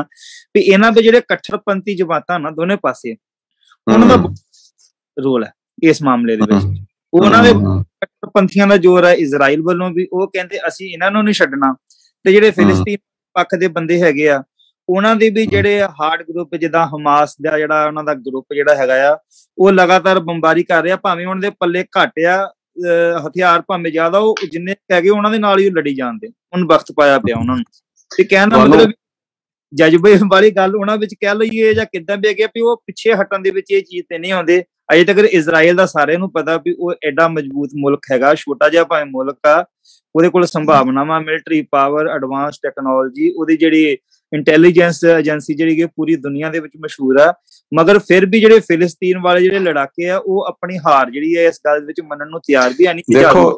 ਵੀ ਇਹਨਾਂ ਦੇ ਜਿਹੜੇ ਕੱਟੜਪੰਥੀ ਜਮਾਤਾਂ ਨਾ ਦੋਨੇ ਪਾਸੇ ਉਹਨਾਂ ਦਾ ਰੋਲ ਹੈ ਇਸ ਮਾਮਲੇ ਦੇ ਵਿੱਚ। ਉਹਨਾਂ ਦੇ ਕੱਟੜਪੰਥੀਆਂ ਦਾ ਜ਼ੋਰ ਹੈ ਇਜ਼ਰਾਈਲ ਵੱਲੋਂ ਵੀ ਉਹ ਕਹਿੰਦੇ ਅਸੀਂ ਇਹਨਾਂ ਨੂੰ ਨਹੀਂ ਛੱਡਣਾ। ਤੇ ਜਿਹੜੇ ਫਿਲਿਸਤੀਨ ਪੱਖ ਦੇ ਬੰਦੇ ਹੈਗੇ ਆ ਉਹਨਾਂ ਦੇ ਵੀ ਜਿਹੜੇ ਹਾਰਡ ਗਰੁੱਪ ਜਿੱਦਾਂ ਹਮਾਸ ਦਾ ਜਿਹੜਾ ਉਹਨਾਂ ਦਾ ਗਰੁੱਪ ਜਿਹੜਾ ਹੈਗਾ ਆ ਉਹ ਲਗਾਤਾਰ ਬੰਬਾਰੀ ਕਰ ਰਿਹਾ ਭਾਵੇਂ ਉਹਨਾਂ ਦੇ ਪੱਲੇ ਘੱਟ ਆ ਹਥਿਆਰ ਭਾਵੇਂ ਜ਼ਿਆਦਾ ਉਹ ਜਿੰਨੇ ਹੈਗੇ ਉਹਨਾਂ ਦੇ ਨਾਲ ਹੀ ਲੜੀ ਜਾਂਦੇ ਉਹਨਾਂ ਵਕਤ ਪਾਇਆ ਪਿਆ ਉਹਨਾਂ ਨੂੰ। ਤੇ ਕਹਿਣ ਦਾ ਮਤਲਬ ਜਜ਼ਬੇ ਵਾਲੀ ਗੱਲ ਉਹਨਾਂ ਵਿੱਚ ਕਹਿ ਲਈਏ ਜਾਂ ਕਿਦਾਂ ਵੀ ਹੈਗੇ ਵੀ ਉਹ ਪਿੱਛੇ ਹਟਣ ਦੇ ਵਿੱਚ ਇਹ ਚੀਜ਼ ਤੇ ਨਹੀਂ ਆਉਂਦੇ। ਅਜੇ ਤੱਕ ਇਜ਼ਰਾਈਲ ਦਾ ਸਾਰਿਆਂ ਨੂੰ ਪਤਾ ਵੀ ਉਹ ਐਡਾ ਮਜ਼ਬੂਤ ਮੁਲਕ ਹੈਗਾ ਛੋਟਾ ਜਿਹਾ ਭਾਵੇਂ ਮੁਲਕ ਆ ਉਹਦੇ ਕੋਲ ਸੰਭਾਵਨਾਵਾਂ ਮਿਲਟਰੀ ਪਾਵਰ ਐਡਵਾਂਸ ਟੈਕਨੋਲੋਜੀ ਉਹਦੀ ਜਿਹੜੀ ਇੰਟੈਲੀਜੈਂਸ ਏਜੰਸੀ ਜਿਹੜੀ ਕਿ ਪੂਰੀ ਦੁਨੀਆ ਦੇ ਵਿੱਚ ਮਸ਼ਹੂਰ ਆ। ਮਗਰ ਫਿਰ ਵੀ ਜਿਹੜੇ ਫਿਲਿਸਤੀਨ ਵਾਲੇ ਜਿਹੜੇ ਲੜਾਕੇ ਆ ਉਹ ਆਪਣੀ ਹਾਰ ਜਿਹੜੀ ਹੈ ਇਸ ਗੱਲ ਵਿੱਚ ਮੰਨਣ ਨੂੰ ਤਿਆਰ ਵੀ ਨਹੀਂ ਦੇਖੋ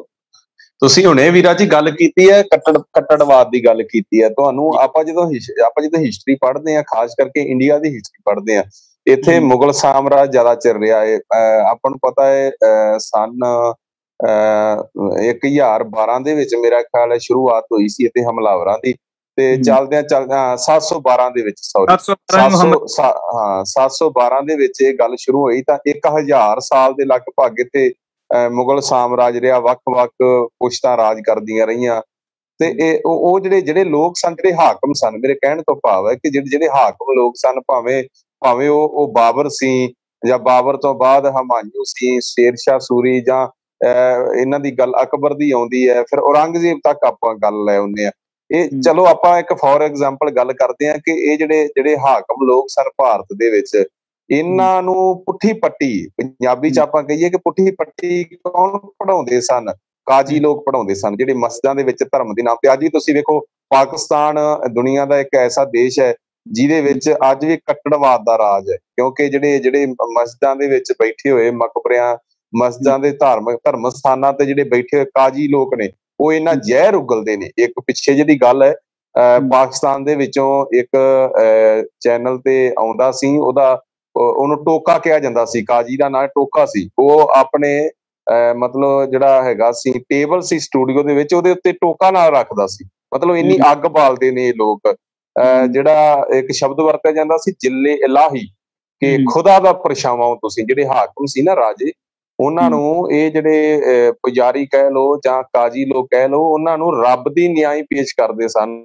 ਤੁਸੀਂ ਹੁਣੇ ਵੀਰਾ ਜੀ ਗੱਲ ਕੀਤੀ ਹੈ ਕੱਟੜ ਕੱਟੜਵਾਦ ਦੀ ਗੱਲ ਕੀਤੀ ਹੈ। ਤੁਹਾਨੂੰ ਆਪਾਂ ਜਦੋਂ ਆਪਾਂ ਜਦੋਂ ਹਿਸਟਰੀ ਪੜ੍ਹਦੇ ਆ ਖਾਸ ਕਰਕੇ ਇੰਡੀਆ ਦੀ ਹਿਸਟਰੀ ਪੜ੍ਹਦੇ ਆ ਇੱਥੇ ਮੁਗਲ ਸਾਮਰਾਜ ਜ਼ਿਆਦਾ ਚੱਲ ਰਿਹਾ ਹੈ। ਆਪਾਂ ਨੂੰ ਪਤਾ ਹੈ ਸਨ 1012 ਦੇ ਵਿੱਚ ਮੇਰਾ ਖਿਆਲ ਹੈ ਸ਼ੁਰੂਆਤ ਹੋਈ ਸੀ ਇੱਥੇ ਹਮਲਾਵਰਾਂ ਦੀ। ਤੇ ਚੱਲਦਿਆਂ ਚੱਲਦਿਆਂ 712 ਦੇ ਵਿੱਚ ਸੌਰੀ 712 ਹਾਂ 712 ਦੇ ਵਿੱਚ ਇਹ ਗੱਲ ਸ਼ੁਰੂ ਹੋਈ ਤਾਂ 1000 ਸਾਲ ਦੇ ਲਗਭਗ ਇੱਥੇ ਮੁਗਲ ਸਾਮਰਾਜ ਰਿਹਾ ਵੱਖ-ਵੱਖ ਪੁਸ਼ਤਾਂ ਰਾਜ ਕਰਦੀਆਂ ਰਹੀਆਂ। ਤੇ ਇਹ ਉਹ ਜਿਹੜੇ ਜਿਹੜੇ ਲੋਕ ਸਨ ਜਿਹੜੇ ਹਾਕਮ ਸਨ ਮੇਰੇ ਕਹਿਣ ਤੋਂ ਭਾਵ ਹੈ ਕਿ ਜਿਹੜੇ ਜਿਹੜੇ ਹਾਕਮ ਲੋਕ ਸਨ ਭਾਵੇਂ ਭਾਵੇਂ ਉਹ ਉਹ ਬਾਬਰ ਸੀ ਜਾਂ ਬਾਬਰ ਤੋਂ ਬਾਅਦ ਹਮਾਯੂ ਸੀ ਸ਼ੇਰਸ਼ਾ ਸੂਰੀ ਜਾਂ ਇਹਨਾਂ ਦੀ ਗੱਲ ਅਕਬਰ ਦੀ ਆਉਂਦੀ ਹੈ ਫਿਰ ਔਰੰਗਜ਼ੇਬ ਤੱਕ ਆਪਾਂ ਗੱਲ ਲੈ ਆਉਂਦੇ ਆ ਇਹ ਚਲੋ ਆਪਾਂ ਇੱਕ ਫੋਰ ਐਗਜ਼ਾਮਪਲ ਗੱਲ ਕਰਦੇ ਆ ਕਿ ਇਹ ਜਿਹੜੇ ਜਿਹੜੇ ਹਾਕਮ ਲੋਕ ਸਨ ਭਾਰਤ ਦੇ ਵਿੱਚ ਇਹਨਾਂ ਨੂੰ ਪੁੱਠੀ ਪੱਟੀ ਪੰਜਾਬੀ ਚ ਆਪਾਂ ਕਹੀਏ ਕਿ ਪੁੱਠੀ ਪੱਟੀ ਕੌਣ ਪੜਾਉਂਦੇ ਸਨ? ਕਾਜੀ ਲੋਕ ਪੜਾਉਂਦੇ ਸਨ ਜਿਹੜੇ ਮਸਜਿਦਾਂ ਦੇ ਵਿੱਚ ਧਰਮ ਦੇ ਨਾਮ ਤੇ ਅੱਜ ਵੀ ਤੁਸੀਂ ਵੇਖੋ ਪਾਕਿਸਤਾਨ ਦੁਨੀਆ ਦਾ ਇੱਕ ਐਸਾ ਦੇਸ਼ ਹੈ ਜਿਹਦੇ ਵਿੱਚ ਅੱਜ ਵੀ ਕੱਟੜਵਾਦ ਦਾ ਰਾਜ ਹੈ ਕਿਉਂਕਿ ਜਿਹੜੇ ਜਿਹੜੇ ਮਸਜਿਦਾਂ ਦੇ ਵਿੱਚ ਬੈਠੇ ਹੋਏ ਮਕਬਰਿਆਂ ਮਸਜਿਦਾਂ ਦੇ ਧਾਰਮਿਕ ਧਰਮ ਸਥਾਨਾਂ ਤੇ ਜਿਹੜੇ ਬੈਠੇ ਹੋਏ ਕਾਜੀ ਲੋਕ ਨੇ ਉਹ ਇਹਨਾਂ ਜ਼ਹਿਰ ਉਗਲਦੇ ਨੇ। ਇੱਕ ਪਿੱਛੇ ਜਿਹੜੀ ਗੱਲ ਹੈ ਪਾਕਿਸਤਾਨ ਦੇ ਵਿੱਚੋਂ ਇੱਕ ਚੈਨਲ ਤੇ ਆਉਂਦਾ ਸੀ ਉਹਦਾ ਉਹਨੂੰ ਟੋਕਾ ਕਿਹਾ ਜਾਂਦਾ ਸੀ। ਕਾਜੀ ਦਾ ਨਾਂ ਟੋਕਾ ਸੀ। ਉਹ ਆਪਣੇ ਮਤਲਬ ਜਿਹੜਾ ਹੈਗਾ ਸੀ ਟੇਬਲ ਸੀ ਸਟੂਡੀਓ ਦੇ ਵਿੱਚ ਉਹਦੇ ਉੱਤੇ ਟੋਕਾ ਨਾਲ ਰੱਖਦਾ ਸੀ। ਮਤਲਬ ਇੰਨੀ ਅੱਗ ਬਾਲਦੇ ਨੇ ਇਹ ਲੋਕ। ਜਿਹੜਾ ਇੱਕ ਸ਼ਬਦ ਵਰਤਿਆ ਜਾਂਦਾ ਸੀ ਜਿੱਲੇ ਇਲਾਹੀ। ਕਿ ਖੁਦਾ ਦਾ ਪਰਛਾਵਾਂ ਤੁਸੀਂ ਜਿਹੜੇ ਹਾਕਮ ਸੀ ਨਾ ਰਾਜੇ ਉਹਨਾਂ ਨੂੰ ਇਹ ਜਿਹੜੇ ਪੁਜਾਰੀ ਕਹਿ ਲੋ ਜਾਂ ਕਾਜੀ ਲੋਕ ਕਹਿ ਲੋ ਉਹਨਾਂ ਨੂੰ ਰੱਬ ਦੀ ਨਿਆਂ ਪੇਸ਼ ਕਰਦੇ ਸਨ।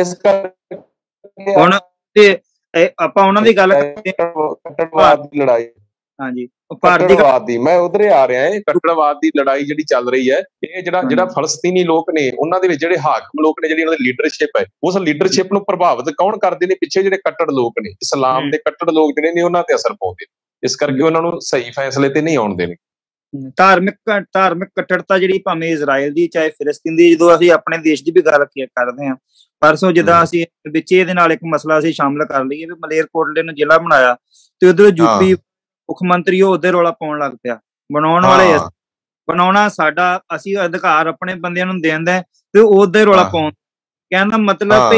ਇਸ ਕਰਕੇ ਹੁਣ ਤੇ ਆਪਾਂ ਉਹਨਾਂ ਦੀ ਗੱਲ ਕਰਦੇ ਕੱਟੜਵਾਦ ਦੀ ਲੜਾਈ। ਹਾਂਜੀ। ਕੱਟੜਵਾਦ ਦੀ। ਮੈਂ ਉਧਰੇ ਆ ਰਿਹਾ ਹਾਂ ਕੱਟੜਵਾਦ ਦੀ ਲੜਾਈ ਜਿਹੜੀ ਚੱਲ ਰਹੀ ਹੈ ਇਹ ਜਿਹੜਾ ਜਿਹੜਾ ਫਲਸਤੀਨੀ ਲੋਕ ਨੇ ਉਹਨਾਂ ਦੇ ਵਿੱਚ ਜਿਹੜੇ ਹਾਕਮ ਲੋਕ ਨੇ ਜਿਹੜੀ ਉਹਨਾਂ ਦੀ ਲੀਡਰਸ਼ਿਪ ਹੈ ਉਸ ਲੀਡਰਸ਼ਿਪ ਨੂੰ ਪ੍ਰਭਾਵਿਤ ਕੌਣ ਕਰਦੇ ਨੇ? ਪਿੱਛੇ ਜਿਹੜੇ ਕੱਟੜ ਲੋਕ ਨੇ ਇਸਲਾਮ ਦੇ ਕੱਟੜ ਲੋਕ ਜਿਹੜੇ ਨੇ ਉਹਨਾਂ ਤੇ ਅਸਰ ਪਾਉਂਦੇ ਨੇ। ਇਸ ਕਰਕੇ ਉਹਨਾਂ ਨੂੰ ਸਹੀ ਫੈਸਲੇ ਤੇ ਨਹੀਂ ਆਉਣ ਦੇਣੇ। ਧਾਰਮਿਕ ਧਾਰਮਿਕ ਕੱਟੜਤਾ ਜਿਹੜੀ ਭਾਵੇਂ ਇਜ਼ਰਾਈਲ ਦੀ ਚਾਹੇ ਫਿਲਸਤੀਨ ਦੀ ਜਦੋਂ ਅਸੀਂ ਆਪਣੇ ਦੇਸ਼ ਦੀ ਵੀ ਗੱਲ ਕਰਦੇ ਹਾਂ ਪਰਸੋਂ ਜਦੋਂ ਅਸੀਂ ਵਿੱਚ ਇਹਦੇ ਨਾਲ ਇੱਕ ਮਸਲਾ ਅਸੀਂ ਸ਼ਾਮਲ ਕਰ ਲਈਏ ਵੀ ਮਲੇਰਕੋਟਲੇ ਨੂੰ ਜ਼ਿਲ੍ਹਾ ਬਣਾਇਆ ਤੇ ਉਧਰ ਯੂਪੀ ਮੁੱਖ ਮੰਤਰੀ ਉਹ ਉਹਦੇ ਰੋਲਾ ਪਾਉਣ ਲੱਗ ਪਿਆ। ਬਣਾਉਣ ਵਾਲੇ ਬਣਾਉਣਾ ਸਾਡਾ ਅਸੀਂ ਅਧਿਕਾਰ ਆਪਣੇ ਬੰਦਿਆਂ ਨੂੰ ਦੇਂਦਾ ਤੇ ਉਹਦੇ ਰੋਲਾ ਪਾਉਣ ਕਹਿੰਦਾ ਮਤਲਬ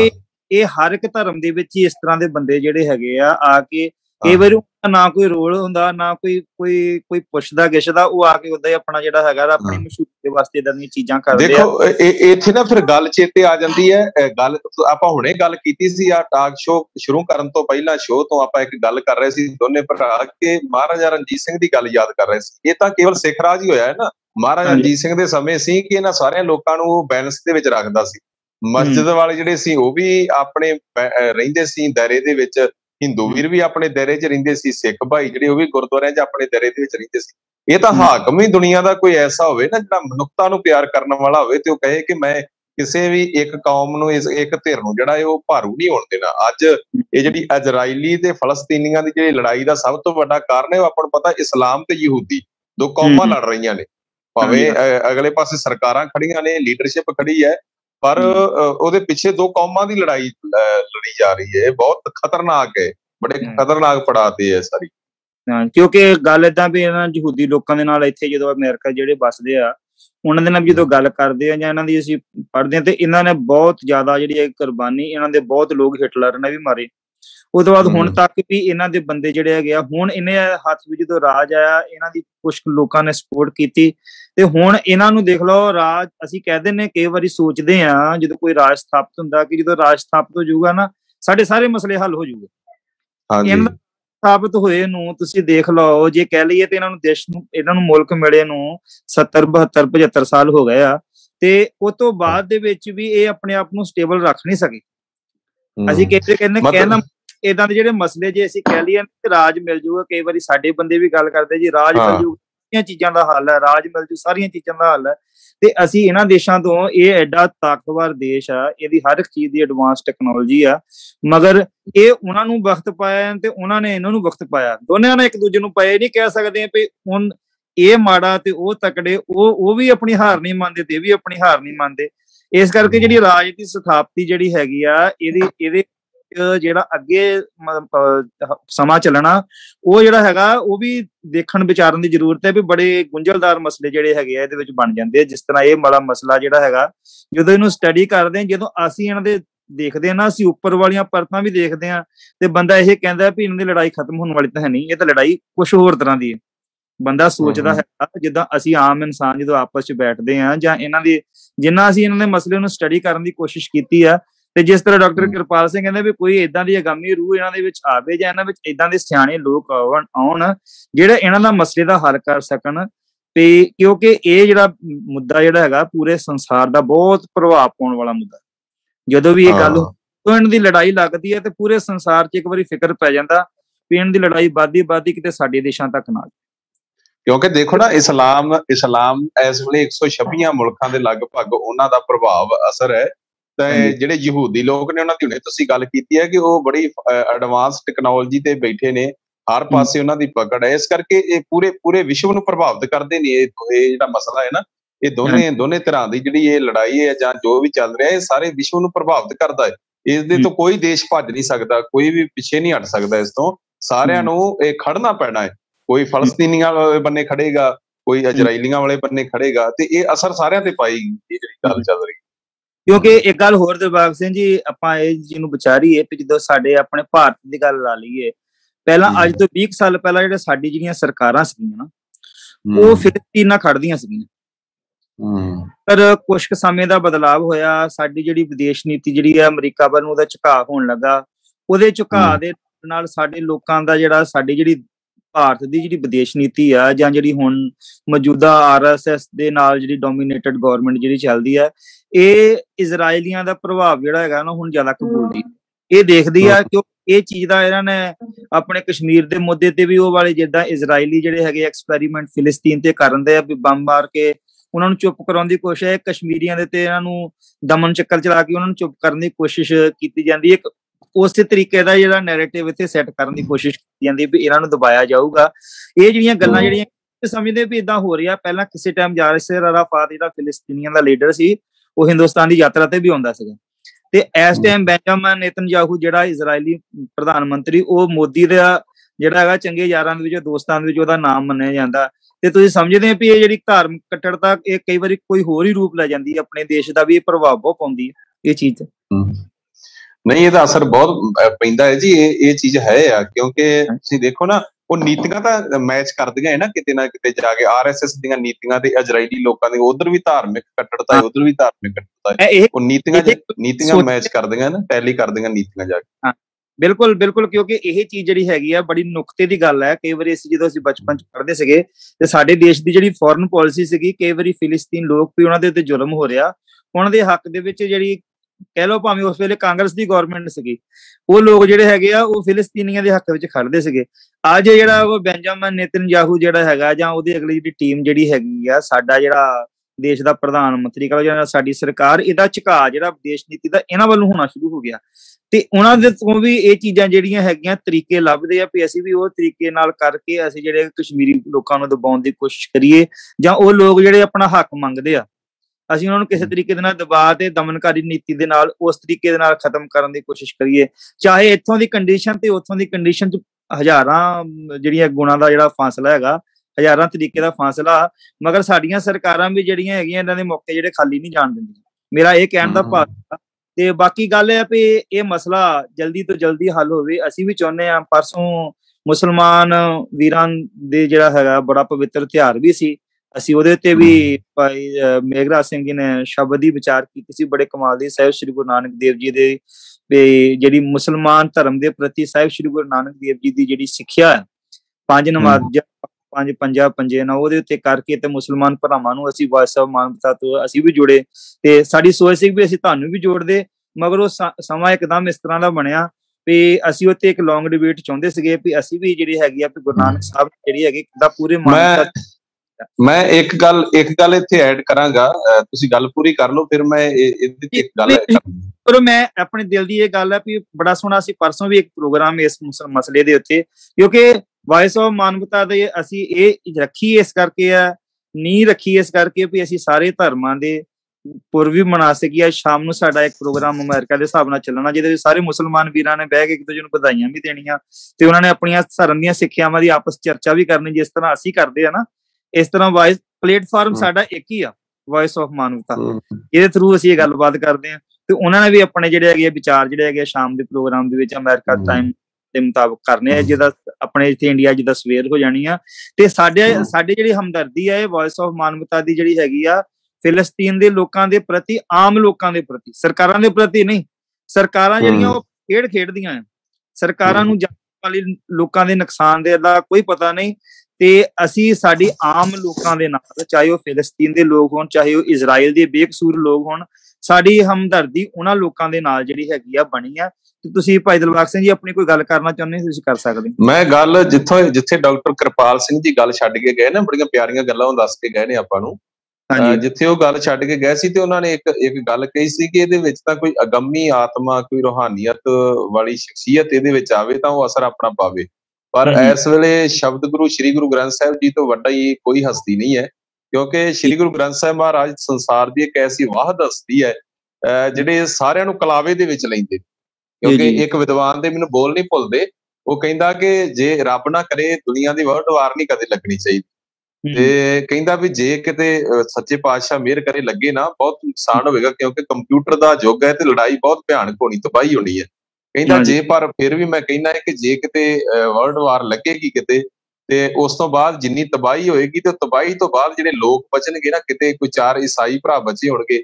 ਇਹ ਹਰ ਇੱਕ ਧਰਮ ਦੇ ਵਿੱਚ ਹੀ ਇਸ ਤਰ੍ਹਾਂ ਦੇ ਬੰਦੇ ਜਿਹੜੇ ਹੈਗੇ ਆ ਆ ਕੇ ਕਈ ਵਾਰੀ ਨਾ ਕੋਈ ਰੋਲ ਹੁੰਦਾ ਨਾ ਕੋਈ ਕੋਈ ਕੋਈ ਪੁੱਛਦਾ ਗਿਸ਼ਦਾ ਉਹ ਆ ਕੇ ਉਦਾਂ ਹੀ ਆਪਣਾ ਜਿਹੜਾ ਹੈਗਾ ਆਪਣੀ ਮਸ਼ਹੂਰੀ ਦੇ ਵਾਸਤੇ ਇਦਾਂ ਦੀਆਂ ਚੀਜ਼ਾਂ ਕਰਦੇ ਆ। ਦੇਖੋ ਇੱਥੇ ਨਾ ਫਿਰ ਗੱਲ ਚੇਤੇ ਆ ਜਾਂਦੀ ਹੈ ਗੱਲ ਆਪਾਂ ਹੁਣੇ ਗੱਲ ਕੀਤੀ ਸੀ ਆ ਟਾਕ ਸ਼ੋ ਸ਼ੁਰੂ ਕਰਨ ਤੋਂ ਪਹਿਲਾਂ ਸ਼ੋ ਤੋਂ ਆਪਾਂ ਇੱਕ ਗੱਲ ਕਰ ਰਹੇ ਸੀ ਦੋਨੇ ਭਰਾ ਕਿ ਮਹਾਰਾਜਾ ਰਣਜੀਤ ਸਿੰਘ ਦੀ ਗੱਲ ਯਾਦ ਕਰ ਰਹੇ ਸੀ। ਇਹ ਤਾਂ ਕੇਵਲ ਸਿੱਖ ਰਾਜ ਹੀ ਹੋਇਆ ਹੈ ਨਾ। ਮਹਾਰਾਜਾ ਰਣਜੀਤ ਸਿੰਘ ਦੇ ਸਮੇਂ ਸੀ ਕਿ ਇਹਨਾਂ ਸਾਰਿਆਂ ਲੋਕਾਂ ਨੂੰ ਉਹ ਬੈਲੈਂਸ ਦੇ ਵਿੱਚ ਰੱਖਦਾ ਸੀ। ਮਸਜਿਦ ਵਾਲੇ ਜਿਹੜੇ ਸੀ ਉਹ ਵੀ ਆਪਣੇ ਰਹਿੰਦੇ ਸੀ ਦਾਇਰੇ ਦੇ ਵਿੱਚ। ਹਿੰਦੂ ਵੀਰ ਵੀ ਆਪਣੇ ਦਾਇਰੇ 'ਚ ਰਹਿੰਦੇ ਸੀ ਸਿੱਖ ਭਾਈ ਜਿਹੜੇ ਉਹ ਵੀ ਗੁਰਦੁਆਰਿਆਂ 'ਚ ਆਪਣੇ ਦਾਇਰੇ ਦੇ ਵਿੱਚ ਰਹਿੰਦੇ ਸੀ। ਇਹ ਤਾਂ ਹਾਕਮ ਹੀ ਦੁਨੀਆ ਦਾ ਕੋਈ ਐਸਾ ਹੋਵੇ ਨਾ ਜਿਹੜਾ ਮਨੁੱਖਤਾ ਨੂੰ ਪਿਆਰ ਕਰਨ ਵਾਲਾ ਹੋਵੇ ਤੇ ਉਹ ਕਹੇ ਕਿ ਮੈਂ ਕਿਸੇ ਵੀ ਇੱਕ ਕੌਮ ਨੂੰ ਇਸ ਇੱਕ ਧਿਰ ਨੂੰ ਜਿਹੜਾ ਹੈ ਉਹ ਭਾਰੂ ਨਹੀਂ ਹੋਣ ਦੇਣਾ। ਅੱਜ ਇਹ ਜਿਹੜੀ ਇਜ਼ਰਾਈਲੀ ਤੇ ਫਲਸਤੀਨੀਆਂ ਦੀ ਜਿਹੜੀ ਲੜਾਈ ਦਾ ਸਭ ਤੋਂ ਵੱਡਾ ਕਾਰਨ ਹੈ ਉਹ ਆਪਾਂ ਨੂੰ ਪਤਾ ਇਸਲਾਮ ਤੇ ਯਹੂਦੀ ਦੋ ਕੌਮਾਂ ਲੜ ਰਹੀਆਂ ਨੇ। ਭਾਵੇਂ ਅਗਲੇ ਪਾਸੇ ਸਰਕਾਰਾਂ ਖੜੀਆਂ ਨੇ ਲੀਡਰਸ਼ਿਪ ਖੜੀ ਹੈ ਪਰ ਉਹਦੇ ਪਿੱਛੇ ਦੋ ਕੌਮਾਂ ਦੀ ਲੜਾਈ ਲੜੀ ਜਾ ਰਹੀ ਹੈ ਬਹੁਤ ਖਤਰਨਾਕ ਹੈ ਬੜੇ ਖਤਰਨਾਕ ਪੜਾਤੇ ਹੈ ਸਾਰੀ। ਕਿਉਂਕਿ ਗੱਲ ਇਦਾਂ ਵੀ ਇਹਨਾਂ ਯਹੂਦੀ ਲੋਕਾਂ ਦੇ ਨਾਲ ਇੱਥੇ ਜਦੋਂ ਅਮਰੀਕਾ ਜਿਹੜੇ ਵੱਸਦੇ ਆ ਉਹਨਾਂ ਦੇ ਨਾਲ ਜਦੋਂ ਗੱਲ ਕਰਦੇ ਆ ਜਾਂ ਇਹਨਾਂ ਦੀ ਅਸੀਂ ਪੜ੍ਹਦੇ ਆ ਤੇ ਇਹਨਾਂ ਨੇ ਬਹੁਤ ਜ਼ਿਆਦਾ ਜਿਹੜੀ ਹੈ ਕੁਰਬਾਨੀ ਇਹਨਾਂ ਦੇ ਬਹੁਤ ਲੋਕ ਹਿਟਲਰ ਨੇ ਵੀ ਮਾਰੇ। ਉਸ ਤੋਂ ਬਾਅਦ ਹੁਣ ਤੱਕ ਵੀ ਇਹਨਾਂ ਦੇ ਬੰਦੇ ਜਿਹੜੇ ਹੈਗੇ ਆ ਹੁਣ ਇਹਨੇ ਹੱਥ ਵਿੱਚ ਜਦੋਂ ਰਾਜ ਆਇਆ ਇਹਨਾਂ ਦੀ ਕੁਝ ਲੋਕਾਂ ਨੇ ਸਪੋਰਟ ਕੀਤੀ। ਤੇ ਹੁਣ ਇਹਨਾਂ ਨੂੰ ਦੇਖ ਲਓ ਰਾਜ ਅਸੀਂ ਕਹਿੰਦੇ ਨੇ ਕਈ ਵਾਰੀ ਸੋਚਦੇ ਆ ਜਦੋਂ ਕੋਈ ਰਾਜ ਸਥਾਪਿਤ ਹੁੰਦਾ ਕਿ ਜਦੋਂ ਰਾਜ ਸਥਾਪਿਤ ਹੋ ਜਾਊਗਾ ਨਾ ਸਾਡੇ ਸਾਰੇ ਮਸਲੇ ਹੱਲ ਹੋ ਜਾਊਗੇ। ਹਾਂਜੀ। ਸਥਾਪਿਤ ਹੋਏ ਨੂੰ ਤੁਸੀਂ ਦੇਖ ਲਓ ਜੇ ਕਹਿ ਲਈਏ ਤੇ ਇਹਨਾਂ ਨੂੰ ਦੇਸ਼ ਨੂੰ ਇਹਨਾਂ ਨੂੰ ਮੁਲਕ ਮਿਲੇ ਨੂੰ 70 72 75 ਸਾਲ ਹੋ ਗਏ ਆ ਤੇ ਉਸ ਤੋਂ ਬਾਅਦ ਦੇ ਵਿੱਚ ਵੀ ਇਹ ਆਪਣੇ ਆਪ ਨੂੰ ਸਟੇਬਲ ਰੱਖ ਨਹੀਂ ਸਕੇ। ਅਸੀਂ ਕਹਿੰਦੇ ਕਹਿੰਦੇ ਕਹਿਣਾ ਇਦਾਂ ਦੇ ਜਿਹੜੇ ਮਸਲੇ ਜੇ ਅਸੀਂ ਕਹਿ ਲਈਏ ਕਿ ਰਾਜ ਮਿਲ ਜੂਗਾ ਕਈ ਵਾਰੀ ਸਾਡੇ ਬੰਦੇ ਵੀ ਗੱਲ ਕਰਦੇ ਜੀ ਰਾਜ ਮਿਲ ਜੂ ਸਾਰੀਆਂ ਚੀਜ਼ਾਂ ਦਾ ਹੱਲ ਹੈ, ਰਾਜ ਮਿਲ ਜੂ ਸਾਰੀਆਂ ਚੀਜ਼ਾਂ ਦਾ ਹੱਲ ਹੈ। ਤੇ ਅਸੀਂ ਇਹਨਾਂ ਦੇਸ਼ਾਂ ਤੋਂ ਇਹ ਐਡਾ ਤਾਕਤਵਰ ਦੇਸ਼ ਆ, ਇਹਦੀ ਹਰ ਇੱਕ ਚੀਜ਼ ਦੀ ਐਡਵਾਂਸ ਟੈਕਨੋਲੋਜੀ ਆ। ਮਗਰ ਇਹ ਉਹਨਾਂ ਨੂੰ ਵਕਤ ਪਾਇਆ ਤੇ ਉਹਨਾਂ ਨੇ ਇਹਨਾਂ ਨੂੰ ਵਕਤ ਪਾਇਆ। ਦੋਨਿਆਂ ਨੇ ਇੱਕ ਦੂਜੇ ਨੂੰ ਪਾਏ ਨਹੀਂ ਕਹਿ ਸਕਦੇ ਵੀ ਹੁਣ ਇਹ ਮਾੜਾ ਤੇ ਉਹ ਤਕੜੇ, ਉਹ ਉਹ ਵੀ ਆਪਣੀ ਹਾਰ ਨਹੀਂ ਮੰਨਦੇ ਤੇ ਵੀ ਆਪਣੀ ਹਾਰ ਨਹੀਂ ਮੰਨਦੇ। ਇਸ ਕਰਕੇ ਜਿਹੜੀ ਰਾਜ ਦੀ ਸਥਾਪਤੀ ਜਿਹੜੀ ਹੈਗੀ ਆ, ਇਹਦੀ, ਇਹਦੇ ਜਿਹੜਾ ਅੱਗੇ ਸਮਾਂ ਚੱਲਣਾ ਉਹ ਜਿਹੜਾ ਹੈਗਾ ਉਹ ਵੀ ਦੇਖਣ ਵਿਚਾਰਨ ਦੀ ਜ਼ਰੂਰਤ ਹੈ ਵੀ ਬੜੇ ਗੁੰਝਲਦਾਰ ਮਸਲੇ ਜਿਹੜੇ ਹੈਗੇ ਆ ਇਹਦੇ ਵਿੱਚ ਬਣ ਜਾਂਦੇ ਆ। ਜਿਸ ਤਰ੍ਹਾਂ ਇਹ ਮਾੜਾ ਮਸਲਾ ਜਿਹੜਾ ਹੈਗਾ ਜਦੋਂ ਇਹਨੂੰ ਸਟੱਡੀ ਕਰਦੇ ਆ ਜਦੋਂ ਅਸੀਂ ਇਹਨਾਂ ਦੇ ਦੇਖਦੇ ਆ ਨਾ ਅਸੀਂ ਉੱਪਰ ਵਾਲੀਆਂ ਪਰਤਾਂ ਵੀ ਦੇਖਦੇ ਆ ਤੇ ਬੰਦਾ ਇਹ ਕਹਿੰਦਾ ਵੀ ਇਹਨਾਂ ਦੀ ਲੜਾਈ ਖਤਮ ਹੋਣ ਵਾਲੀ ਤਾਂ ਹੈ ਨਹੀਂ ਇਹ ਤਾਂ ਲੜਾਈ ਕੁਝ ਹੋਰ ਤਰ੍ਹਾਂ ਦੀ ਹੈ। ਬੰਦਾ ਸੋਚਦਾ ਹੈ ਜਿੱਦਾਂ ਅਸੀਂ ਆਮ ਇਨਸਾਨ ਜਦੋਂ ਆਪਸ ਵਿੱਚ ਬੈਠਦੇ ਆ ਜਾਂ ਇਹਨਾਂ ਦੀ ਜਿੰਨਾ ਅਸੀਂ ਇਹਨਾਂ ਦੇ ਮਸਲੇ ਨੂੰ ਸਟੱਡੀ ਕਰਨ ਦੀ ਕੋਸ਼ਿਸ਼ ਕੀਤੀ ਆ ਤੇ ਜਿਸ ਤਰ੍ਹਾਂ ਡਾਕਟਰ ਕਿਰਪਾਲ ਸਿੰਘ ਕਹਿੰਦੇ ਵੀ ਕੋਈ ਇਦਾਂ ਦੀ ਅਗਾਮੀ ਰੂਹ ਇਹਨਾਂ ਦੇ ਵਿੱਚ ਆਵੇ ਜਾਂ ਇਹਨਾਂ ਵਿੱਚ ਇਦਾਂ ਦੇ ਸਿਆਣੇ ਲੋਕ ਆਉਣ ਆਉਣ ਜਿਹੜੇ ਇਹਨਾਂ ਦਾ ਮਸਲੇ ਦਾ ਹੱਲ ਕਰ ਸਕਣ ਤੇ ਕਿਉਂਕਿ ਇਹ ਜਿਹੜਾ ਮੁੱਦਾ ਜਿਹੜਾ ਹੈਗਾ ਪੂਰੇ ਸੰਸਾਰ ਦਾ ਬਹੁਤ ਪ੍ਰਭਾਵ ਪਾਉਣ ਵਾਲਾ ਮੁੱਦਾ। ਜਦੋਂ ਵੀ ਇਹ ਗੱਲ ਇਹਨਾਂ ਦੀ ਲੜਾਈ ਲੱਗਦੀ ਹੈ ਤੇ ਪੂਰੇ ਸੰਸਾਰ 'ਚ ਇੱਕ ਵਾਰੀ ਫਿਕਰ ਪੈ ਜਾਂਦਾ ਇਹਨਾਂ ਦੀ ਲੜਾਈ ਬਾਦੀ ਬਾਦੀ ਕਿਤੇ ਸਾਡੇ ਦੇਸ਼ਾਂ ਤੱਕ ਨਾ ਕਿਉਂਕਿ ਦੇਖੋ ਨਾ ਇਸਲਾਮ ਇਸਲਾਮ ਇਸ ਵੇਲੇ 126 ਮੁਲਕਾਂ ਦੇ ਲਗਭਗ ਉਹਨਾਂ ਦਾ ਪ੍ਰਭਾਵ ਅਸਰ ਹੈ। ਤੇ ਜਿਹੜੇ ਯਹੂਦੀ ਲੋਕ ਨੇ ਉਹਨਾਂ ਦੀ ਹੁਣੇ ਤੁਸੀਂ ਗੱਲ ਕੀਤੀ ਹੈ ਕਿ ਉਹ ਬੜੀ ਐਡਵਾਂਸ ਟੈਕਨੋਲੋਜੀ ਤੇ ਬੈਠੇ ਨੇ ਹਰ ਪਾਸੇ ਉਹਨਾਂ ਦੀ ਪਕੜ ਹੈ। ਇਸ ਕਰਕੇ ਇਹ ਪੂਰੇ ਪੂਰੇ ਵਿਸ਼ਵ ਨੂੰ ਪ੍ਰਭਾਵਿਤ ਕਰਦੇ ਨੇ ਇਹ ਜਿਹੜਾ ਮਸਲਾ ਹੈ ਨਾ ਇਹ ਦੋਨੇ ਦੋਨੇ ਤਰ੍ਹਾਂ ਦੀ ਜਿਹੜੀ ਇਹ ਲੜਾਈ ਹੈ ਜਾਂ ਜੋ ਵੀ ਚੱਲ ਰਿਹਾ ਹੈ ਇਹ ਸਾਰੇ ਵਿਸ਼ਵ ਨੂੰ ਪ੍ਰਭਾਵਿਤ ਕਰਦਾ ਹੈ। ਇਸ ਦੇ ਤੋਂ ਕੋਈ ਦੇਸ਼ ਭੱਜ ਨਹੀਂ ਸਕਦਾ ਕੋਈ ਵੀ ਪਿੱਛੇ ਨਹੀਂ ਹਟ ਸਕਦਾ ਇਸ ਤੋਂ। ਸਾਰਿਆਂ ਨੂੰ ਇਹ ਖੜਨਾ ਪੈਣਾ ਹੈ। ਕੋਈ ਫਲਸਤੀਨੀਆਂ ਵਾਲੇ ਬੰਨੇ ਖੜੇਗਾ ਕੋਈ ਇਜ਼ਰਾਈਲੀਆਂ ਵਾਲੇ ਬੰਨੇ ਖੜੇਗਾ ਤੇ ਇਹ ਅਸਰ ਸਾਰਿਆਂ ਤੇ ਪਾਏਗੀ ਇਹ ਜਿਹੜੀ ਗੱਲ ਚੱਲ ਰਹੀ ਕਿਉਂਕਿ ਇੱਕ ਗੱਲ ਹੋਰ ਦਿਲਬਾਗ ਸਿੰਘ ਜੀ ਆਪਾਂ ਇਹ ਜਿਹਨੂੰ ਵਿਚਾਰੀ ਹੈ ਕਿ ਜਦੋਂ ਸਾਡੇ ਆਪਣੇ ਭਾਰਤ ਦੀ ਗੱਲ ਲਾ ਲਈਏ ਪਹਿਲਾਂ ਅੱਜ ਤੋਂ 20 ਸਾਲ ਪਹਿਲਾਂ ਜਿਹੜੇ ਸਾਡੀ ਜਿਹੜੀਆਂ ਸਰਕਾਰਾਂ ਸੀਗੀਆਂ ਨਾ ਉਹ ਫਿਲਸਤੀਨ ਨਾਲ ਖੜਦੀਆਂ ਸੀਗੀਆਂ। ਪਰ ਕੁਝ ਕੁ ਸਮੇਂ ਦਾ ਬਦਲਾਅ ਹੋਇਆ ਸਾਡੀ ਜਿਹੜੀ ਵਿਦੇਸ਼ ਨੀਤੀ ਜਿਹੜੀ ਹੈ ਅਮਰੀਕਾ ਵੱਲ ਨੂੰ ਉਹਦਾ ਝੁਕਾਅ ਹੋਣ ਲੱਗਾ ਉਹਦੇ ਝੁਕਾਅ ਦੇ ਨਾਲ ਸਾਡੇ ਲੋਕਾਂ ਦਾ ਜਿਹੜਾ ਸਾਡੀ ਜਿਹੜੀ ਭਾਰਤ ਦੀ ਜਿਹੜੀ ਵਿਦੇਸ਼ ਨੀਤੀ ਆ ਜਾਂ ਜਿਹੜੀ ਹੁਣ ਮੌਜੂਦਾ ਆਰਐਸਐਸ ਦੇ ਨਾਲ ਜਿਹੜੀ ਡੋਮੀਨੇਟਡ ਗਵਰਨਮੈਂਟ ਜਿਹੜੀ ਚੱਲਦੀ ਆ ਇਹ ਇਜ਼ਰਾਈਲੀਆਂ ਦਾ ਪ੍ਰਭਾਵ ਜਿਹੜਾ ਹੈਗਾ ਨਾ ਹੁਣ ਜ਼ਿਆਦਾ ਕਬੂਲਦੀ ਇਹ ਦੇਖਦੀ ਆ ਕਿ ਇਹ ਚੀਜ਼ ਦਾ ਇਹਨਾਂ ਨੇ ਆਪਣੇ ਕਸ਼ਮੀਰ ਦੇ ਮੁੱਦੇ ਤੇ ਵੀ ਉਹ ਵਾਲੇ ਜਿੱਦਾਂ ਇਜ਼ਰਾਈਲੀ ਜਿਹੜੇ ਹੈਗੇ ਐਕਸਪੈਰੀਮੈਂਟ ਫਿਲਿਸਤੀਨ ਤੇ ਕਰਨ ਦੇ ਆ ਵੀ ਬੰਬ ਮਾਰ ਕੇ ਉਹਨਾਂ ਨੂੰ ਚੁੱਪ ਕਰਾਉਣ ਦੀ ਕੋਸ਼ਿਸ਼ ਹੈ। ਕਸ਼ਮੀਰੀਆਂ ਦੇ ਤੇ ਇਹਨਾਂ ਨੂੰ ਦਮਨ ਚੱਕਰ ਚਲਾ ਕੇ ਉਹਨਾਂ ਨੂੰ ਚੁੱਪ ਕਰਨ ਦੀ ਕੋਸ਼ਿਸ਼ ਕੀਤੀ ਜਾਂਦੀ ਹੈ। ਉਸੇ ਤਰੀਕੇ ਦਾ ਜਿਹੜਾ ਨੈਰੇਟਿਵ ਇੱਥੇ ਸੈੱਟ ਕਰਨ ਦੀ ਕੋਸ਼ਿਸ਼ ਕੀਤੀ ਜਾਂਦੀ ਵੀ ਇਹਨਾਂ ਨੂੰ ਦਬਾਇਆ ਜਾਊਗਾ। ਇਹ ਜਿਹੜੀਆਂ ਗੱਲਾਂ ਜਿਹੜੀਆਂ ਸਮਝਦੇ ਵੀ ਇਦਾਂ ਹੋ ਰਿਹਾ ਪਹਿਲਾਂ ਕਿਸੇ ਟਾਈਮ ਯਾਸਿਰ ਅਰਾਫਾਤ ਜਿਹੜਾ ਫਿਲਿਸਤੀਨੀਆਂ ਦਾ ਲੀਡਰ ਸੀ ਉਹ ਹਿੰਦੁਸਤਾਨ ਦੀ ਯਾਤਰਾ ਤੇ ਵੀ ਆਉਂਦਾ ਸੀਗਾ। ਤੇ ਇਸ ਟਾਈਮ ਬੈਂਜਾਮਨ ਨੇਤਨਯਾਹੂ ਜਿਹੜਾ ਇਜ਼ਰਾਈਲੀ ਪ੍ਰਧਾਨ ਮੰਤਰੀ ਉਹ ਮੋਦੀ ਦਾ ਜਿਹੜਾ ਹੈਗਾ ਚੰਗੇ ਯਾਰਾਂ ਦੇ ਵਿੱਚ ਦੋਸਤਾਂ ਦੇ ਵਿੱਚ ਉਹਦਾ ਨਾਮ ਮੰਨਿਆ ਜਾਂਦਾ। ਤੇ ਤੁਸੀਂ ਸਮਝਦੇ ਆ ਵੀ ਇਹ ਜਿਹੜੀ ਧਾਰਮਿਕ ਕੱਟੜਤਾ ਇਹ ਕਈ ਵਾਰੀ ਕੋਈ ਹੋਰ ਹੀ ਰੂਪ ਲੈ ਜਾਂਦੀ ਹੈ ਆਪਣੇ ਦੇਸ਼ ਦਾ ਵੀ ਇਹ ਪ੍ਰਭਾਵ ਬਹੁਤ ਪਾਉਂਦੀ ਹੈ ਇਹ ਚੀਜ਼। ਨਹੀਂ ਇਹਦਾ ਅਸਰ ਬਹੁਤ ਪੈਂਦਾ ਹੈ ਜੀ ਇਹ ਇਹ ਚੀਜ਼ ਹੈ ਆ ਕਿਉਂਕਿ ਤੁਸੀਂ ਦੇਖੋ ਨਾ ਉਹ ਨੀਤੀਆਂ ਤਾਂ ਮੈਚ ਕਰਦੀਆਂ ਹੈ ਨਾ ਕਿਤੇ ਨਾ ਕਿਤੇ ਜਾ ਕੇ ਆਰਐਸਐਸ ਦੀਆਂ ਨੀਤੀਆਂ ਤੇ ਇਜ਼ਰਾਈਲੀ ਲੋਕਾਂ ਦੇ ਉਧਰ ਵੀ ਧਾਰਮਿਕ ਕੱਟੜਤਾ ਹੈ ਉਧਰ ਵੀ ਧਾਰਮਿਕ ਕੱਟੜਤਾ ਹੈ। ਉਹ ਨੀਤੀਆਂ ਨੀਤੀਆਂ ਮੈਚ ਕਰਦੀਆਂ ਨਾ ਟੈਲੀ ਕਰਦੀਆਂ ਨੀਤੀਆਂ ਜਾ ਕੇ। ਹਾਂ ਬਿਲਕੁਲ ਬਿਲਕੁਲ ਕਿਉਂਕਿ ਇਹ ਚੀਜ਼ ਜਿਹੜੀ ਹੈਗੀ ਆ ਬੜੀ ਨੁਕਤੇ ਦੀ ਗੱਲ ਹੈ। ਕਈ ਵਾਰੀ ਅਸੀਂ ਜਦੋਂ ਅਸੀਂ ਬਚਪਨ ਚ ਪੜ੍ਹਦੇ ਸੀਗੇ ਤੇ ਸਾਡੇ ਦੇਸ਼ ਦੀ ਜਿਹੜੀ ਫੋਰਨ ਪਾਲਿਸੀ ਸੀਗੀ ਕਈ ਵਾਰੀ ਫਿਲਿਸਤੀਨ ਲੋਕ ਵੀ ਉਹਨਾਂ ਦੇ ਉੱਤੇ ਜ਼ੁਲਮ ਹੋ ਰਿਹਾ। ਉਹਨਾਂ ਦੇ ਹੱਕ ਦੇ ਵਿੱਚ ਜਿਹੜੀ ਕਹਿ ਲਓ ਭਾਵੇਂ ਉਸ ਵੇਲੇ ਕਾਂਗਰਸ ਦੀ ਗਵਰਨਮੈਂਟ ਸੀਗੀ, ਉਹ ਲੋਕ ਜਿਹੜੇ ਹੈਗੇ ਆ, ਉਹ ਫਿਲਿਸਤੀਨੀਆਂ ਦੇ ਹੱਕ ਵਿੱਚ ਖੜਦੇ ਸੀਗੇ। ਅੱਜ ਜਿਹੜਾ ਉਹ ਬੈਂਜਾਮਨ ਨੇਤਨਯਾਹੂ ਜਿਹੜਾ ਹੈਗਾ, ਜਾਂ ਉਹਦੀ ਅਗਲੀ ਜਿਹੜੀ ਟੀਮ ਜਿਹੜੀ ਹੈਗੀ ਆ, ਸਾਡਾ ਜਿਹੜਾ ਦੇਸ਼ ਦਾ ਪ੍ਰਧਾਨ ਮੰਤਰੀ, ਕਹੋ ਜਾਂ ਸਾਡੀ ਸਰਕਾਰ, ਇਹਦਾ ਝੁਕਾ ਜਿਹੜਾ ਵਿਦੇਸ਼ ਨੀਤੀ ਦਾ, ਇਹਨਾਂ ਵੱਲੋਂ ਹੋਣਾ ਸ਼ੁਰੂ ਹੋ ਗਿਆ। ਤੇ ਉਹਨਾਂ ਦੇ ਤੋਂ ਵੀ ਇਹ ਚੀਜ਼ਾਂ ਜਿਹੜੀਆਂ ਹੈਗੀਆਂ, ਤਰੀਕੇ ਲੱਭਦੇ ਆ ਵੀ ਅਸੀਂ ਵੀ ਉਹ ਤਰੀਕੇ ਨਾਲ ਕਰਕੇ ਅਸੀਂ ਜਿਹੜੇ ਕਸ਼ਮੀਰੀ ਲੋਕਾਂ ਨੂੰ ਦਬਾਉਣ ਦੀ ਕੋਸ਼ਿਸ਼ ਕਰੀਏ, ਜਾਂ ਉਹ ਲੋਕ ਜਿਹੜੇ ਆਪਣਾ ਹੱਕ ਮੰਗਦੇ ਆ ਅਸੀਂ ਉਹਨਾਂ ਨੂੰ ਕਿਸੇ ਤਰੀਕੇ ਦੇ ਨਾਲ ਦਬਾਅ ਤੇ ਦਮਨਕਾਰੀ ਨੀਤੀ ਦੇ ਨਾਲ ਉਸ ਤਰੀਕੇ ਦੇ ਨਾਲ ਖਤਮ ਕਰਨ ਦੀ ਕੋਸ਼ਿਸ਼ ਕਰੀਏ। ਚਾਹੇ ਇੱਥੋਂ ਦੀ ਕੰਡੀਸ਼ਨ ਤੇ ਉੱਥੋਂ ਦੀ ਕੰਡੀਸ਼ਨ ਚ ਹਜ਼ਾਰਾਂ ਜਿਹੜੀਆਂ ਗੁਣਾ ਦਾ ਜਿਹੜਾ ਫਾਸਲਾ ਹੈਗਾ ਹਜ਼ਾਰਾਂ ਤਰੀਕੇ ਦਾ ਫਾਸਲਾ ਮਗਰ ਸਾਡੀਆਂ ਸਰਕਾਰਾਂ ਵੀ ਜਿਹੜੀਆਂ ਹੈਗੀਆਂ ਇਹਨਾਂ ਦੇ ਮੌਕੇ ਜਿਹੜੇ ਖਾਲੀ ਨਹੀਂ ਜਾਣ ਦਿੰਦੀਆਂ। ਮੇਰਾ ਇਹ ਕਹਿਣ ਦਾ ਭਾਵ ਤੇ ਬਾਕੀ ਗੱਲ ਇਹ ਆ ਵੀ ਇਹ ਮਸਲਾ ਜਲਦੀ ਤੋਂ ਜਲਦੀ ਹੱਲ ਹੋਵੇ। ਅਸੀਂ ਵੀ ਚਾਹੁੰਦੇ ਆ ਪਰਸੋਂ ਮੁਸਲਮਾਨ ਵੀਰਾਂ ਦੇ ਜਿਹੜਾ ਹੈਗਾ ਬੜਾ ਪਵਿੱਤਰ ਤਿਉਹਾਰ ਵੀ ਸੀ। ਅਸੀਂ ਉਹਦੇ ਤੇ ਵੀ ਭਾਈ ਮੇਗਰਾ ਸਿੰਘ ਜੀ ਨੇ ਸ਼ਬਦੀ ਵਿਚਾਰ ਕੀਤੀ ਸੀ। ਬੜੇ ਕਮਾਲ ਦੀ ਸਾਹਿਬ ਸ੍ਰੀ ਗੁਰੂ ਨਾਨਕ ਦੇਵ ਜੀ ਦੇ ਜਿਹੜੀ ਮੁਸਲਮਾਨ ਧਰਮ ਦੇ ਪ੍ਰਤੀ ਸਾਹਿਬ ਸ੍ਰੀ ਗੁਰੂ ਨਾਨਕ ਦੇਵ ਜੀ ਦੀ ਜਿਹੜੀ ਸਿੱਖਿਆ ਹੈ ਪੰਜ ਨਮਾਜ਼ਾਂ ਪੰਜ ਪੰਜਾ ਪੰਜੇ ਨਾ ਉਹਦੇ ਉੱਤੇ ਕਰਕੇ ਤੇ ਮੁਸਲਮਾਨ ਭਰਾਵਾਂ ਨੂੰ ਅਸੀਂ ਵਾਇਸਾ ਮਾਨਵਤਾ ਤੋਂ ਅਸੀਂ ਵੀ ਜੁੜੇ ਤੇ ਸਾਡੀ ਸੋਚ ਸੀ ਵੀ ਅਸੀਂ ਤੁਹਾਨੂੰ ਵੀ ਜੋੜਦੇ ਮਗਰ ਉਹ ਸਮਾਂ ਇੱਕਦਮ ਇਸ ਤਰ੍ਹਾਂ ਦਾ ਬਣਿਆ ਵੀ ਅਸੀਂ ਉੱਤੇ ਇੱਕ ਲੌਂਗ ਡਿਬੇਟ ਚਾਹੁੰਦੇ ਸੀਗੇ ਵੀ ਅਸੀਂ ਵੀ ਜਿਹੜੀ ਹੈਗੀ ਆ ਵੀ ਗੁਰੂ ਨਾਨਕ ਸਾਹਿਬ ਜਿਹੜੀ ਹੈਗੀ ਦਾ ਪੂਰੇ ਮਾਨਤਾ ਮੈਂ ਇੱਕ ਗੱਲ ਇੱਕ ਗੱਲ ਇੱਥੇ ਐਡ ਕਰਾਂਗਾ ਤੁਸੀਂ ਗੱਲ ਪੂਰੀ ਕਰ ਲਓ ਫਿਰ ਮੈਂ ਇਹਦੇ ਤੇ ਇੱਕ ਗੱਲ ਪਰ ਮੈਂ ਆਪਣੇ ਦਿਲ ਦੀ ਇਹ ਗੱਲ ਹੈ ਵੀ ਬੜਾ ਸੋਹਣਾ ਸੀ ਪਰਸੋਂ ਵੀ ਇੱਕ ਪ੍ਰੋਗਰਾਮ ਇਸ ਮਸਲੇ ਦੇ ਉੱਤੇ ਕਿਉਂਕਿ ਵਾਇਸ ਆਫ ਮਾਨਵਤਾ ਦੇ ਅਸੀਂ ਇਹ ਰੱਖੀ ਇਸ ਕਰਕੇ ਆ ਨਹੀਂ ਰੱਖੀ ਇਸ ਕਰਕੇ ਵੀ ਅਸੀਂ ਸਾਰੇ ਧਰਮਾਂ ਦੇ ਪੁਰਵੀ ਮਨਾ ਸਕੀਏ ਸ਼ਾਮ ਨੂੰ ਸਾਡਾ ਇੱਕ ਪ੍ਰੋਗਰਾਮ ਅਮਰੀਕਾ ਦੇ ਹਿਸਾਬ ਨਾਲ ਚੱਲਣਾ ਜਿਹਦੇ ਵਿੱਚ ਸਾਰੇ ਮੁਸਲਮਾਨ ਵੀਰਾਂ ਨੇ ਬਹਿ ਕੇ ਇੱਕ ਦੂਜੇ ਨੂੰ ਵਧਾਈਆਂ ਵੀ ਦੇਣੀਆਂ ਤੇ ਉਹਨਾਂ ਨੇ ਆਪਣੀਆਂ ਧਰਮ ਦੀਆਂ ਸਿੱਖਿਆਵਾਂ ਦੀ ਆਪਸ ਚਰਚਾ ਵੀ ਕਰਨੀ ਜਿਸ ਤਰ੍ਹਾਂ ਅਸੀਂ ਕਰਦੇ ਆ ਨਾ ਇਸ ਤਰ੍ਹਾਂ ਵਾਇਸ ਪਲੇਟਫਾਰਮ ਸਾਡਾ ਇੱਕ ਹੀ ਆ ਵਾਇਸ ਆਫ ਮਾਨਵਤਾ। ਇਹਦੇ ਥਰੂ ਅਸੀਂ ਇਹ ਗੱਲਬਾਤ ਕਰਦੇ ਆ ਤੇ ਉਹਨਾਂ ਨੇ ਵੀ ਆਪਣੇ ਜਿਹੜੇ ਹੈਗੇ ਵਿਚਾਰ ਜਿਹੜੇ ਹੈਗੇ ਸ਼ਾਮ ਦੇ ਪ੍ਰੋਗਰਾਮ ਦੇ ਵਿੱਚ ਅਮਰੀਕਾ ਟਾਈਮ ਦੇ ਮੁਤਾਬਕ ਕਰਨੇ ਆ ਜਿਹਦਾ ਆਪਣੇ ਇੱਥੇ ਇੰਡੀਆ ਜਿਹਦਾ ਸਵੇਰ ਹੋ ਜਾਣੀ ਆ। ਤੇ ਸਾਡੇ ਸਾਡੇ ਜਿਹੜੀ ਹਮਦਰਦੀ ਆ ਇਹ ਵਾਇਸ ਆਫ ਮਾਨਵਤਾ ਦੀ ਜਿਹੜੀ ਹੈਗੀ ਆ ਫਿਲਸਤੀਨ ਦੇ ਲੋਕਾਂ ਦੇ ਪ੍ਰਤੀ ਆਮ ਲੋਕਾਂ ਦੇ ਪ੍ਰਤੀ ਸਰਕਾਰਾਂ ਦੇ ਪ੍ਰਤੀ ਨਹੀਂ ਸਰਕਾਰਾਂ ਜਿਹੜੀਆਂ ਉਹ ਖੇਡ ਖੇਡਦੀਆਂ ਆ। ਸਰਕਾਰਾਂ ਨੂੰ ਵਾਲੀ ਲੋਕਾਂ ਦੇ ਨੁਕਸਾਨ ਦੇ ਦਾ ਕੋਈ ਪਤਾ ਨਹੀਂ ਤੇ ਅਸੀਂ ਸਾਡੀ ਆਮ ਲੋਕਾਂ ਦੇ ਨਾਲ ਚਾਹੇ ਉਹ ਫਿਲਸਤੀਨ ਦੇ ਲੋਕ ਹੋਣ ਚਾਹੇ ਉਹ ਇਜ਼ਰਾਈਲ ਦੇ ਬੇਕਸੂਰ ਲੋਕ ਹੋਣ ਸਾਡੀ ਹਮਦਰਦੀ ਉਹਨਾਂ ਲੋਕਾਂ ਦੇ ਨਾਲ ਜਿਹੜੀ ਹੈਗੀ ਆ ਬਣੀ ਆ। ਤੇ ਤੁਸੀਂ ਭਾਈ ਦਲਵਾਰ ਸਿੰਘ ਜੀ ਆਪਣੀ ਕੋਈ ਗੱਲ ਕਰਨਾ ਚਾਹੁੰਦੇ ਹੋ ਤੁਸੀਂ ਕਰ ਸਕਦੇ ਮੈਂ ਗੱਲ ਜਿੱਥੋਂ ਜਿੱਥੇ ਡਾਕਟਰ ਕਿਰਪਾਲ ਸਿੰਘ ਜੀ ਗੱਲ ਛੱਡ ਕੇ ਗਏ ਨਾ ਬੜੀਆਂ ਪਿਆਰੀਆਂ ਗੱਲਾਂ ਉਹ ਦੱਸ ਕੇ ਗਏ ਨੇ ਆਪਾਂ ਨੂੰ। ਜਿੱਥੇ ਉਹ ਗੱਲ ਛੱਡ ਕੇ ਗਏ ਸੀ ਤੇ ਉਹਨਾਂ ਨੇ ਇੱਕ ਇੱਕ ਗੱਲ ਕਹੀ ਸੀ ਕਿ ਇਹਦੇ ਵਿੱਚ ਤਾਂ ਕੋਈ ਅਗੰਮੀ ਆਤਮਾ ਕੋਈ ਰੋਹਾਨੀਅਤ ਵਾਲੀ ਸ਼ਖਸੀਅਤ ਇਹਦੇ ਵਿੱਚ ਆਵੇ ਤਾਂ ਉਹ ਅਸਰ ਆਪਣਾ ਪਾਵੇ। ਪਰ ਇਸ ਵੇਲੇ ਸ਼ਬਦ ਗੁਰੂ ਸ੍ਰੀ ਗੁਰੂ ਗ੍ਰੰਥ ਸਾਹਿਬ ਜੀ ਤੋਂ ਵੱਡਾ ਹੀ ਕੋਈ ਹਸਤੀ ਨਹੀਂ ਹੈ ਕਿਉਂਕਿ ਸ੍ਰੀ ਗੁਰੂ ਗ੍ਰੰਥ ਸਾਹਿਬ ਮਹਾਰਾਜ ਸੰਸਾਰ ਦੀ ਇੱਕ ਐਸੀ ਵਾਹਦ ਹਸਤੀ ਹੈ ਜਿਹੜੇ ਸਾਰਿਆਂ ਨੂੰ ਕਲਾਵੇ ਦੇ ਵਿੱਚ ਲੈਂਦੇ ਕਿਉਂਕਿ ਇੱਕ ਵਿਦਵਾਨ ਦੇ ਮੈਨੂੰ ਬੋਲ ਨਹੀਂ ਭੁੱਲਦੇ ਉਹ ਕਹਿੰਦਾ ਕਿ ਜੇ ਰੱਬ ਨਾ ਕਰੇ ਦੁਨੀਆ ਦੀ ਵਰਲਡ ਵਾਰ ਨਹੀਂ ਕਦੇ ਲੱਗਣੀ ਚਾਹੀਦੀ। ਤੇ ਕਹਿੰਦਾ ਵੀ ਜੇ ਕਿਤੇ ਸੱਚੇ ਪਾਤਸ਼ਾਹ ਮਿਹਰ ਕਰੇ ਲੱਗੇ ਨਾ ਬਹੁਤ ਨੁਕਸਾਨ ਹੋਵੇਗਾ ਕਿਉਂਕਿ ਕੰਪਿਊਟਰ ਦਾ ਯੁੱਗ ਹੈ ਤੇ ਲੜਾਈ ਬਹੁਤ ਭਿਆਨਕ ਹੋਣੀ ਤਬਾਹੀ ਹੋਣੀ ਹੈ। ਕਹਿੰਦਾ ਜੇ ਪਰ ਫਿਰ ਵੀ ਮੈਂ ਕਹਿੰਦਾ ਕਿ ਜੇ ਕਿਤੇ ਵਰਲਡ ਵਾਰ ਲੱਗੇਗੀ ਕਿਤੇ ਤੇ ਉਸ ਤੋਂ ਬਾਅਦ ਜਿੰਨੀ ਤਬਾਹੀ ਹੋਏਗੀ ਤੇ ਤਬਾਹੀ ਤੋਂ ਬਾਅਦ ਜਿਹੜੇ ਲੋਕ ਬਚਣਗੇ ਨਾ ਕਿਤੇ ਕੋਈ ਚਾਰ ਈਸਾਈ ਭਰਾ ਬਚੇ ਹੋਣਗੇ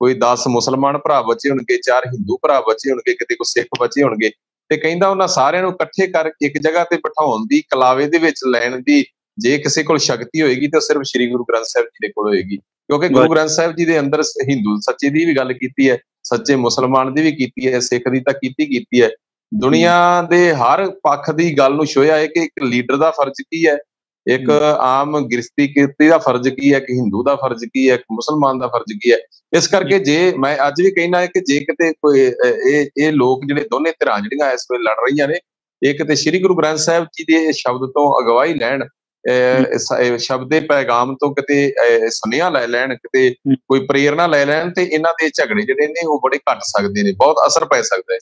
ਕੋਈ 10 ਮੁਸਲਮਾਨ ਭਰਾ ਬਚੇ ਹੋਣਗੇ ਚਾਰ ਹਿੰਦੂ ਭਰਾ ਬਚੇ ਹੋਣਗੇ ਕਿਤੇ ਕੋਈ ਸਿੱਖ ਬਚੇ ਹੋਣਗੇ ਤੇ ਕਹਿੰਦਾ ਉਹਨਾਂ ਸਾਰਿਆਂ ਨੂੰ ਇਕੱਠੇ ਕਰ ਇੱਕ ਜਗ੍ਹਾ ਤੇ ਬਿਠਾਉਣ ਦੀ ਕਲਾਵੇ ਦੇ ਵਿੱਚ ਲੈਣ ਦੀ ਜੇ ਕਿਸੇ ਕੋਲ ਸ਼ਕਤੀ ਹੋਏਗੀ ਤਾਂ ਸਿਰਫ ਸ੍ਰੀ ਗੁਰੂ ਗ੍ਰੰਥ ਸਾਹਿਬ ਜੀ ਦੇ ਕੋਲ ਹੋਏਗੀ। ਕਿਉਂਕਿ ਗੁਰੂ ਗ੍ਰੰਥ ਸਾਹਿਬ ਜੀ ਦੇ ਅੰਦਰ ਹਿੰਦੂ ਸੱਚੇ ਦੀ ਵੀ ਗੱਲ ਕੀਤੀ ਹੈ ਸੱਚੇ ਮੁਸਲਮਾਨ ਦੀ ਵੀ ਕੀਤੀ ਹੈ ਸਿੱਖ ਦੀ ਤਾਂ ਕੀਤੀ ਕੀਤੀ ਹੈ। ਦੁਨੀਆ ਦੇ ਹਰ ਪੱਖ ਦੀ ਗੱਲ ਨੂੰ ਛੋਇਆ ਹੈ ਕਿ ਇੱਕ ਲੀਡਰ ਦਾ ਫਰਜ਼ ਕੀ ਹੈ ਇੱਕ ਆਮ ਗ੍ਰਸਤੀ ਕੀਰਤੀ ਦਾ ਫਰਜ਼ ਕੀ ਹੈ ਕਿ ਹਿੰਦੂ ਦਾ ਫਰਜ਼ ਕੀ ਹੈ ਕਿ ਮੁਸਲਮਾਨ ਦਾ ਫਰਜ਼ ਕੀ ਹੈ। ਇਸ ਕਰਕੇ ਜੇ ਮੈਂ ਅੱਜ ਵੀ ਕਹਿਣਾ ਹੈ ਕਿ ਜੇ ਕਿਤੇ ਕੋਈ ਇਹ ਇਹ ਲੋਕ ਜਿਹੜੇ ਦੋਨੇ ਧਿਰਾਂ ਜਿਹੜੀਆਂ ਇਸ ਵੇਲੇ ਲੜ ਰਹੀਆਂ ਨੇ ਇਹ ਕਿਤੇ ਸ੍ਰੀ ਗੁਰੂ ਗ੍ਰੰਥ ਸਾਹਿਬ ਜੀ ਦੇ ਸ਼ਬਦ ਤੋਂ ਅਗਵਾਈ ਲੈਣ ਸ਼ਬਦ ਦੇ ਪੈਗਾਮ ਤੋਂ ਕਿਤੇ ਸੁਨੇਹਾ ਲੈ ਲੈਣ ਕਿਤੇ ਕੋਈ ਪ੍ਰੇਰਣਾ ਲੈ ਲੈਣ ਤੇ ਇਹਨਾਂ ਦੇ ਝਗੜੇ ਜਿਹੜੇ ਨੇ ਉਹ ਬੜੇ ਘਟ ਸਕਦੇ ਨੇ ਬਹੁਤ ਅਸਰ ਪੈ ਸਕਦਾ ਹੈ।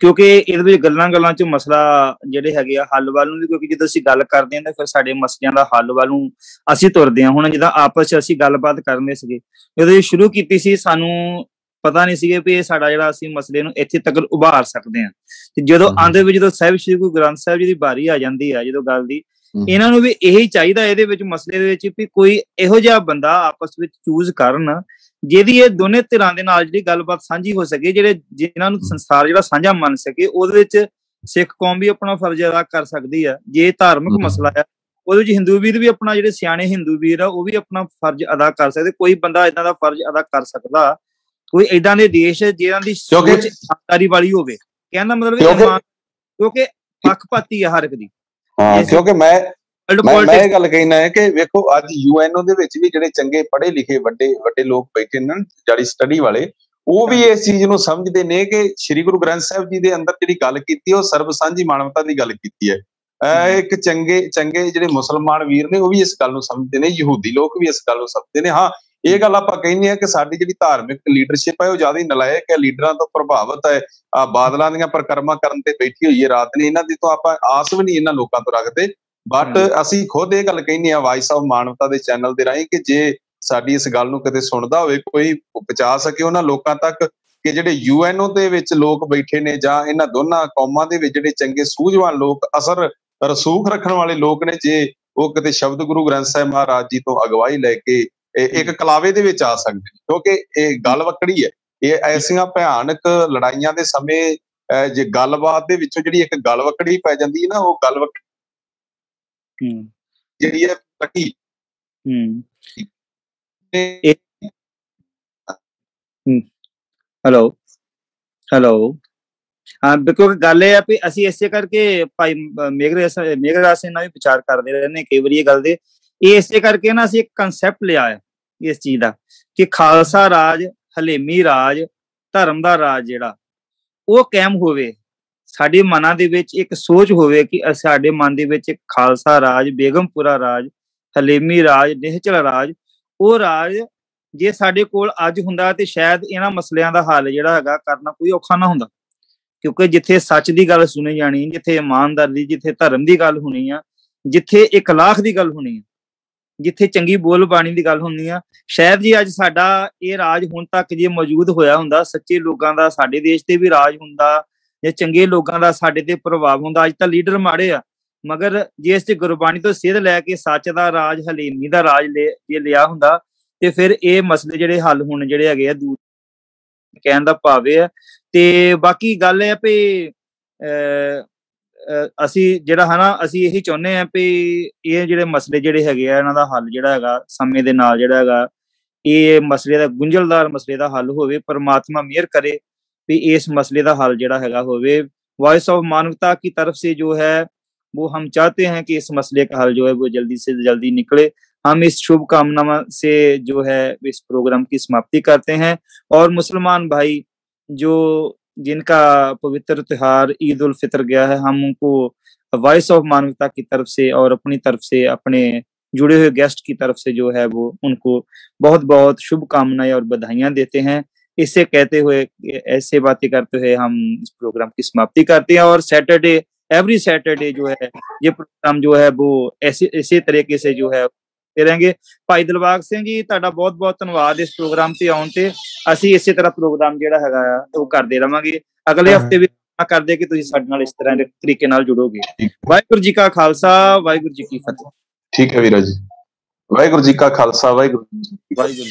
ਕਿਉਂਕਿ ਇਹਦੇ ਵਿੱਚ ਗੱਲਾਂ ਗੱਲਾਂ 'ਚ ਮਸਲਾ ਜਿਹੜੇ ਹੈਗੇ ਆ ਹੱਲ ਵੱਲ ਨੂੰ ਕਿਉਂਕਿ ਜਦੋਂ ਅਸੀਂ ਗੱਲ ਕਰਦੇ ਆਂ ਤਾਂ ਫਿਰ ਸਾਡੇ ਮਸਲਿਆਂ ਦਾ ਹੱਲ ਵੱਲ ਨੂੰ ਅਸੀਂ ਤੁਰਦੇ ਆਂ ਹੁਣ ਜਿਹਦਾ ਆਪਸ 'ਚ ਅਸੀਂ ਗੱਲਬਾਤ ਕਰਨੇ ਸੀਗੇ ਜਦੋਂ ਸ਼ੁਰੂ ਕੀਤੀ ਸੀ ਸਾਨੂੰ ਪਤਾ ਨਹੀਂ ਸੀਗੇ ਵੀ ਇਹ ਸਾਡਾ ਜਿਹੜਾ ਅਸੀਂ ਮਸਲੇ ਨੂੰ ਇੱਥੇ ਤੱਕ ਉਭਾਰ ਸਕਦੇ ਆਂ ਤੇ ਜਦੋਂ ਆਂਦੇ ਵਿੱਚ ਜਦੋਂ ਸਾਹਿਬ ਸ਼੍ਰੀ ਗੁਰੂ ਗ੍ਰੰਥ ਸਾਹਿਬ ਜੀ ਦੀ ਬਾਰੀ ਆ ਜਾਂਦੀ ਆ ਜਦੋਂ ਗੱਲ ਦੀ ਇਹਨਾਂ ਨੂੰ ਵੀ ਇਹੀ ਚਾਹੀਦਾ ਇਹਦੇ ਵਿੱਚ ਮਸਲੇ ਦੇ ਵਿੱਚ ਵੀ ਕੋਈ ਇਹੋ ਜਿਹਾ ਬੰਦਾ ਆਪਸ ਵਿੱਚ ਚੂਜ਼ ਕਰਨ ਜਿਹਦੀ ਇਹ ਦੋਨੇ ਧਿਰਾਂ ਦੇ ਨਾਲ ਜਿਹੜੀ ਗੱਲਬਾਤ ਸਾਂਝੀ ਹੋ ਸਕੇ ਜਿਹੜੇ ਜਿਨ੍ਹਾਂ ਨੂੰ ਸੰਸਾਰ ਜਿਹੜਾ ਸਾਂਝਾ ਮੰਨ ਸਕੇ ਉਹਦੇ ਵਿੱਚ ਸਿੱਖ ਕੌਮ ਵੀ ਆਪਣਾ ਫਰਜ਼ ਅਦਾ ਕਰ ਸਕਦੀ ਆ ਜੇ ਧਾਰਮਿਕ ਮਸਲਾ ਹੈ ਉਹਦੇ ਵਿੱਚ ਹਿੰਦੂ ਵੀਰ ਵੀ ਆਪਣਾ ਜਿਹੜੇ ਸਿਆਣੇ ਹਿੰਦੂ ਵੀਰ ਆ ਉਹ ਵੀ ਆਪਣਾ ਫਰਜ਼ ਅਦਾ ਕਰ ਸਕਦੇ ਕੋਈ ਬੰਦਾ ਇਦਾਂ ਦਾ ਫਰਜ਼ ਅਦਾ ਕਰ ਸਕਦਾ ਕੋਈ ਇਦਾਂ ਦੇ ਦੇਸ਼ ਜਿਹਨਾਂ ਦੀ ਸੋਚ ਇਮਾਨਦਾਰੀ ਵਾਲੀ ਹੋਵੇ। ਕਹਿੰਦਾ ਮਤਲਬ ਕਿਉਂਕਿ ਪੱਖਪਾਤੀ ਹੈ ਹਰ ਇੱਕ ਦੀ। ਹਾਂ ਕਿਉਂਕਿ ਮੈਂ ਮੈਂ ਇਹ ਗੱਲ ਕਹਿਣਾ ਹੈ ਕਿ ਵੇਖੋ ਅੱਜ ਯੂਐਨਓ ਦੇ ਵਿੱਚ ਵੀ ਜਿਹੜੇ ਚੰਗੇ ਪੜ੍ਹੇ ਲਿਖੇ ਵੱਡੇ ਵੱਡੇ ਲੋਕ ਬੈਠੇ ਨੇ ਜਿਹੜੀ ਸਟੱਡੀ ਵਾਲੇ ਉਹ ਵੀ ਇਸ ਚੀਜ਼ ਨੂੰ ਸਮਝਦੇ ਨੇ ਕਿ ਸ੍ਰੀ ਗੁਰੂ ਗ੍ਰੰਥ ਸਾਹਿਬ ਜੀ ਦੇ ਅੰਦਰ ਜਿਹੜੀ ਗੱਲ ਕੀਤੀ ਉਹ ਸਰਬ ਸਾਂਝੀ ਮਾਨਵਤਾ ਦੀ ਗੱਲ ਕੀਤੀ ਹੈ। ਇੱਕ ਚੰਗੇ ਚੰਗੇ ਜਿਹੜੇ ਮੁਸਲਮਾਨ ਵੀਰ ਨੇ ਉਹ ਵੀ ਇਸ ਗੱਲ ਨੂੰ ਸਮਝਦੇ ਨੇ ਯਹੂਦੀ ਲੋਕ ਵੀ ਇਸ ਗੱਲ ਨੂੰ ਸਮਝਦੇ ਨੇ। ਹਾਂ ਇਹ ਗੱਲ ਆਪਾਂ ਕਹਿੰਦੇ ਆ ਕਿ ਸਾਡੀ ਜਿਹੜੀ ਧਾਰਮਿਕ ਲੀਡਰਸ਼ਿਪ ਹੈ ਉਹ ਜ਼ਿਆਦਾ ਹੀ ਨਲਾਇਕ ਹੈ ਲੀਡਰਾਂ ਤੋਂ ਪ੍ਰਭਾਵਿਤ ਹੈ। ਆ ਬਾਦਲਾਂ ਦੀਆਂ ਪ੍ਰਕਰਮਾ ਕਰਨ ਤੇ ਬੈਠੀ ਹੋਈ ਹੈ ਰਾਤ ਨੇ ਇਹਨਾਂ ਦੀ ਤੋਂ ਆਪਾਂ ਆਸ ਵੀ ਨਹੀਂ ਇਹਨਾਂ ਲੋਕਾਂ ਤੋਂ ਰੱਖਦੇ। ਬਟ ਅਸੀਂ ਖੁਦ ਇਹ ਗੱਲ ਕਹਿੰਦੇ ਆ ਵਾਇਸ ਆਫ ਮਾਨਵਤਾ ਦੇ ਚੈਨਲ ਦੇ ਰਾਹੀਂ ਕਿ ਜੇ ਸਾਡੀ ਇਸ ਗੱਲ ਨੂੰ ਕਿਤੇ ਸੁਣਦਾ ਹੋਵੇ ਕੋਈ ਪਹੁੰਚਾ ਸਕੇ ਉਹਨਾਂ ਲੋਕਾਂ ਤੱਕ ਕਿ ਜਿਹੜੇ ਯੂਐਨਓ ਦੇ ਵਿੱਚ ਲੋਕ ਬੈਠੇ ਨੇ ਜਾਂ ਇਹਨਾਂ ਦੋਨਾਂ ਕੌਮਾਂ ਦੇ ਵਿੱਚ ਜਿਹੜੇ ਚੰਗੇ ਸੂਝਵਾਨ ਲੋਕ ਅਸਰ ਰਸੂਖ ਰੱਖਣ ਵਾਲੇ ਲੋਕ ਨੇ ਜੇ ਉਹ ਕਿਤੇ ਸ਼ਬਦ ਗੁਰੂ ਗ੍ਰੰਥ ਸਾਹਿਬ ਮਹਾਰਾਜ ਜੀ ਤੋਂ ਅਗਵਾਈ ਲੈ ਕੇ ਇੱਕ ਕਲਾਵੇ ਦੇ ਵਿੱਚ ਆ ਸਕਦੇ ਨੇ ਕਿਉਂਕਿ ਇਹ ਗੱਲ ਵਕੜੀ ਹੈ। ਇਹ ਐਸੀਆਂ ਭਿਆਨਕ ਲੜਾਈਆਂ ਦੇ ਸਮੇਂ ਜੇ ਗੱਲਬਾਤ ਦੇ ਵਿੱਚੋਂ ਜਿਹੜੀ ਇੱਕ ਗੱਲ ਵਕੜੀ ਪੈ ਜਾਂਦੀ ਹੈ ਨਾ ਉਹ ਗੱਲ ਵਕੜੀ ਜਿਹੜੀ ਹੈ ਪੱਕੀ ਹੂੰ। ਹੈਲੋ। ਹੈਲੋ। ਹਾਂ ਬਿਲਕੁਲ ਗੱਲ ਇਹ ਆ ਵੀ ਅਸੀਂ ਇਸੇ ਕਰਕੇ ਭਾਈ ਮੇਗਰਾਜ ਮੇਗਰਾਜ ਸਿੰਘ ਨਾਲ ਵੀ ਵਿਚਾਰ ਕਰਦੇ ਰਹਿੰਦੇ ਕਈ ਵਾਰੀ ਇਹ ਗੱਲ ਦੇ ਇਹ ਇਸੇ ਕਰਕੇ ਨਾ ਅਸੀਂ ਇੱਕ ਕਨਸੈਪਟ ਲਿਆ ਹੈ ਇਸ ਚੀਜ਼ ਦਾ ਕਿ ਖਾਲਸਾ ਰਾਜ, ਹਲੇਮੀ ਰਾਜ, ਧਰਮ ਦਾ ਰਾਜ ਜਿਹੜਾ, ਉਹ ਕਾਇਮ ਹੋਵੇ। ਸਾਡੇ ਮਨਾਂ ਦੇ ਵਿੱਚ ਇੱਕ ਸੋਚ ਹੋਵੇ ਕਿ ਸਾਡੇ ਮਨ ਦੇ ਵਿੱਚ ਇੱਕ ਖਾਲਸਾ ਰਾਜ, ਬੇਗਮਪੁਰਾ ਰਾਜ, ਹਲੇਮੀ ਰਾਜ, ਨਿਹਚਲ ਰਾਜ, ਉਹ ਰਾਜ ਜੇ ਸਾਡੇ ਕੋਲ ਅੱਜ ਹੁੰਦਾ ਤੇ ਸ਼ਾਇਦ ਇਹਨਾਂ ਮਸਲਿਆਂ ਦਾ ਹੱਲ ਜਿਹੜਾ ਹੈਗਾ ਕਰਨਾ ਕੋਈ ਔਖਾ ਨਾ ਹੁੰਦਾ। ਕਿਉਂਕਿ ਜਿੱਥੇ ਸੱਚ ਦੀ ਗੱਲ ਸੁਣੀ ਜਾਣੀ, ਜਿੱਥੇ ਇਮਾਨਦਾਰੀ, ਜਿੱਥੇ ਧਰਮ ਦੀ ਗੱਲ ਹੋਣੀ ਆ, ਜਿੱਥੇ ਇਕਲਾਖ ਦੀ ਗੱਲ ਹੋਣੀ ਆ ਜਿੱਥੇ ਚੰਗੀ ਬੋਲ ਬਾਣੀ ਦੀ ਗੱਲ ਹੁੰਦੀ ਆ। ਸ਼ਾਇਦ ਜੀ ਅੱਜ ਸਾਡਾ ਇਹ ਰਾਜ ਹੁਣ ਤੱਕ ਜੇ ਮੌਜੂਦ ਹੋਇਆ ਹੁੰਦਾ, ਸੱਚੇ ਲੋਕਾਂ ਦਾ ਸਾਡੇ ਦੇਸ਼ ਤੇ ਵੀ ਰਾਜ ਹੁੰਦਾ ਜੇ ਚੰਗੇ ਲੋਕਾਂ ਦਾ ਸਾਡੇ ਤੇ ਪ੍ਰਭਾਵ ਹੁੰਦਾ, ਅੱਜ ਤਾਂ ਲੀਡਰ ਮਾੜੇ ਆ। ਮਗਰ ਜੇ ਇਸ ਤੇ ਗੁਰਬਾਣੀ ਤੋਂ ਸਿੱਧ ਲੈ ਕੇ ਸੱਚ ਦਾ ਰਾਜ, ਹਲੀਮੀ ਦਾ ਰਾਜ ਲੈ ਲਿਆ ਹੁੰਦਾ, ਤੇ ਫਿਰ ਇਹ ਮਸਲੇ ਜਿਹੜੇ ਹੱਲ ਹੋਣ ਜਿਹੜੇ ਹੈਗੇ ਆ, ਦੂਰ ਕਹਿਣ ਦਾ ਭਾਵੇਂ ਆ। ਤੇ ਬਾਕੀ ਗੱਲ ਹੈ ਵੀ ਅਸੀਂ ਜਿਹੜਾ ਹਨਾ ਅਸੀਂ ਇਹੀ ਚਾਹੁੰਦੇ ਆਂ ਵੀ ਇਹ ਜਿਹੜੇ ਮਸਲੇ ਜਿਹੜੇ ਹੈਗੇ ਆ ਇਹਨਾਂ ਦਾ ਹੱਲ ਜਿਹੜਾ ਹੈਗਾ ਸਮੇਂ ਦੇ ਨਾਲ ਜਿਹੜਾ ਹੈਗਾ ਇਹ ਮਸਲੇ ਦਾ ਗੁੰਝਲਦਾਰ ਮਸਲੇ ਦਾ ਹੱਲ ਹੋਵੇ ਪਰਮਾਤਮਾ ਮਿਹਰ ਕਰੇ ਵੀ ਇਸ ਮਸਲੇ ਦਾ ਹੱਲ ਜਿਹੜਾ ਹੈਗਾ ਹੋਵੇ वॉइस ऑफ मानवता की तरफ से जो है वो हम चाहते हैं कि इस मसले का हल जो है वो जल्दी से जल्दी निकले हम इस शुभ कामना से जो है इस प्रोग्राम की समाप्ति करते हैं और मुसलमान भाई जो जिनका पवित्र त्योहार ईद उल फितर गया है, हम उनको वॉइस ऑफ़ मानवता की तरफ़ से और अपनी तरफ़ से, अपने जुड़े हुए गेस्ट की तरफ़ से जो है वो उनको बहुत बहुत शुभकामनाएँ और बधाइयाँ देते हैं। इसे कहते हुए, ऐसे बातें करते हुए हम इस प्रोग्राम की समाप्ति करते हैं और सैटरडे एवरी सैटरडे जो है, ये प्रोग्राम जो है वो ऐसे इसी तरीके से जो है ਰਹਿਣਗੇ ਭਾਈ ਦਿਲਬਾਗ ਸਿੰਘ ਜੀ ਤੁਹਾਡਾ ਬਹੁਤ ਬਹੁਤ ਧੰਨਵਾਦ ਇਸ ਪ੍ਰੋਗਰਾਮ ਤੇ ਆਉਣ ਤੇ। ਅਸੀਂ ਇਸੇ ਤਰ੍ਹਾਂ ਪ੍ਰੋਗਰਾਮ ਜਿਹੜਾ ਹੈਗਾ ਆ ਉਹ ਕਰਦੇ ਰਵਾਂਗੇ ਅਗਲੇ ਹਫ਼ਤੇ ਵੀ ਕਰਦੇ ਕਿ ਤੁਸੀਂ ਸਾਡੇ ਨਾਲ ਇਸ ਤਰ੍ਹਾਂ ਦੇ ਤਰੀਕੇ ਨਾਲ ਜੁੜੋਗੇ। ਵਾਹਿਗੁਰੂ ਜੀ ਕਾ ਖਾਲਸਾ ਵਾਹਿਗੁਰੂ ਜੀ ਕੀ ਫਤਿਹ। ਠੀਕ ਹੈ ਵੀਰਾ ਜੀ। ਵਾਹਿਗੁਰੂ ਜੀ ਕਾ ਖਾਲਸਾ ਵਾਹਿਗੁਰੂ ਜੀ ਕੀ ਵਾਹਿਗੁਰੂ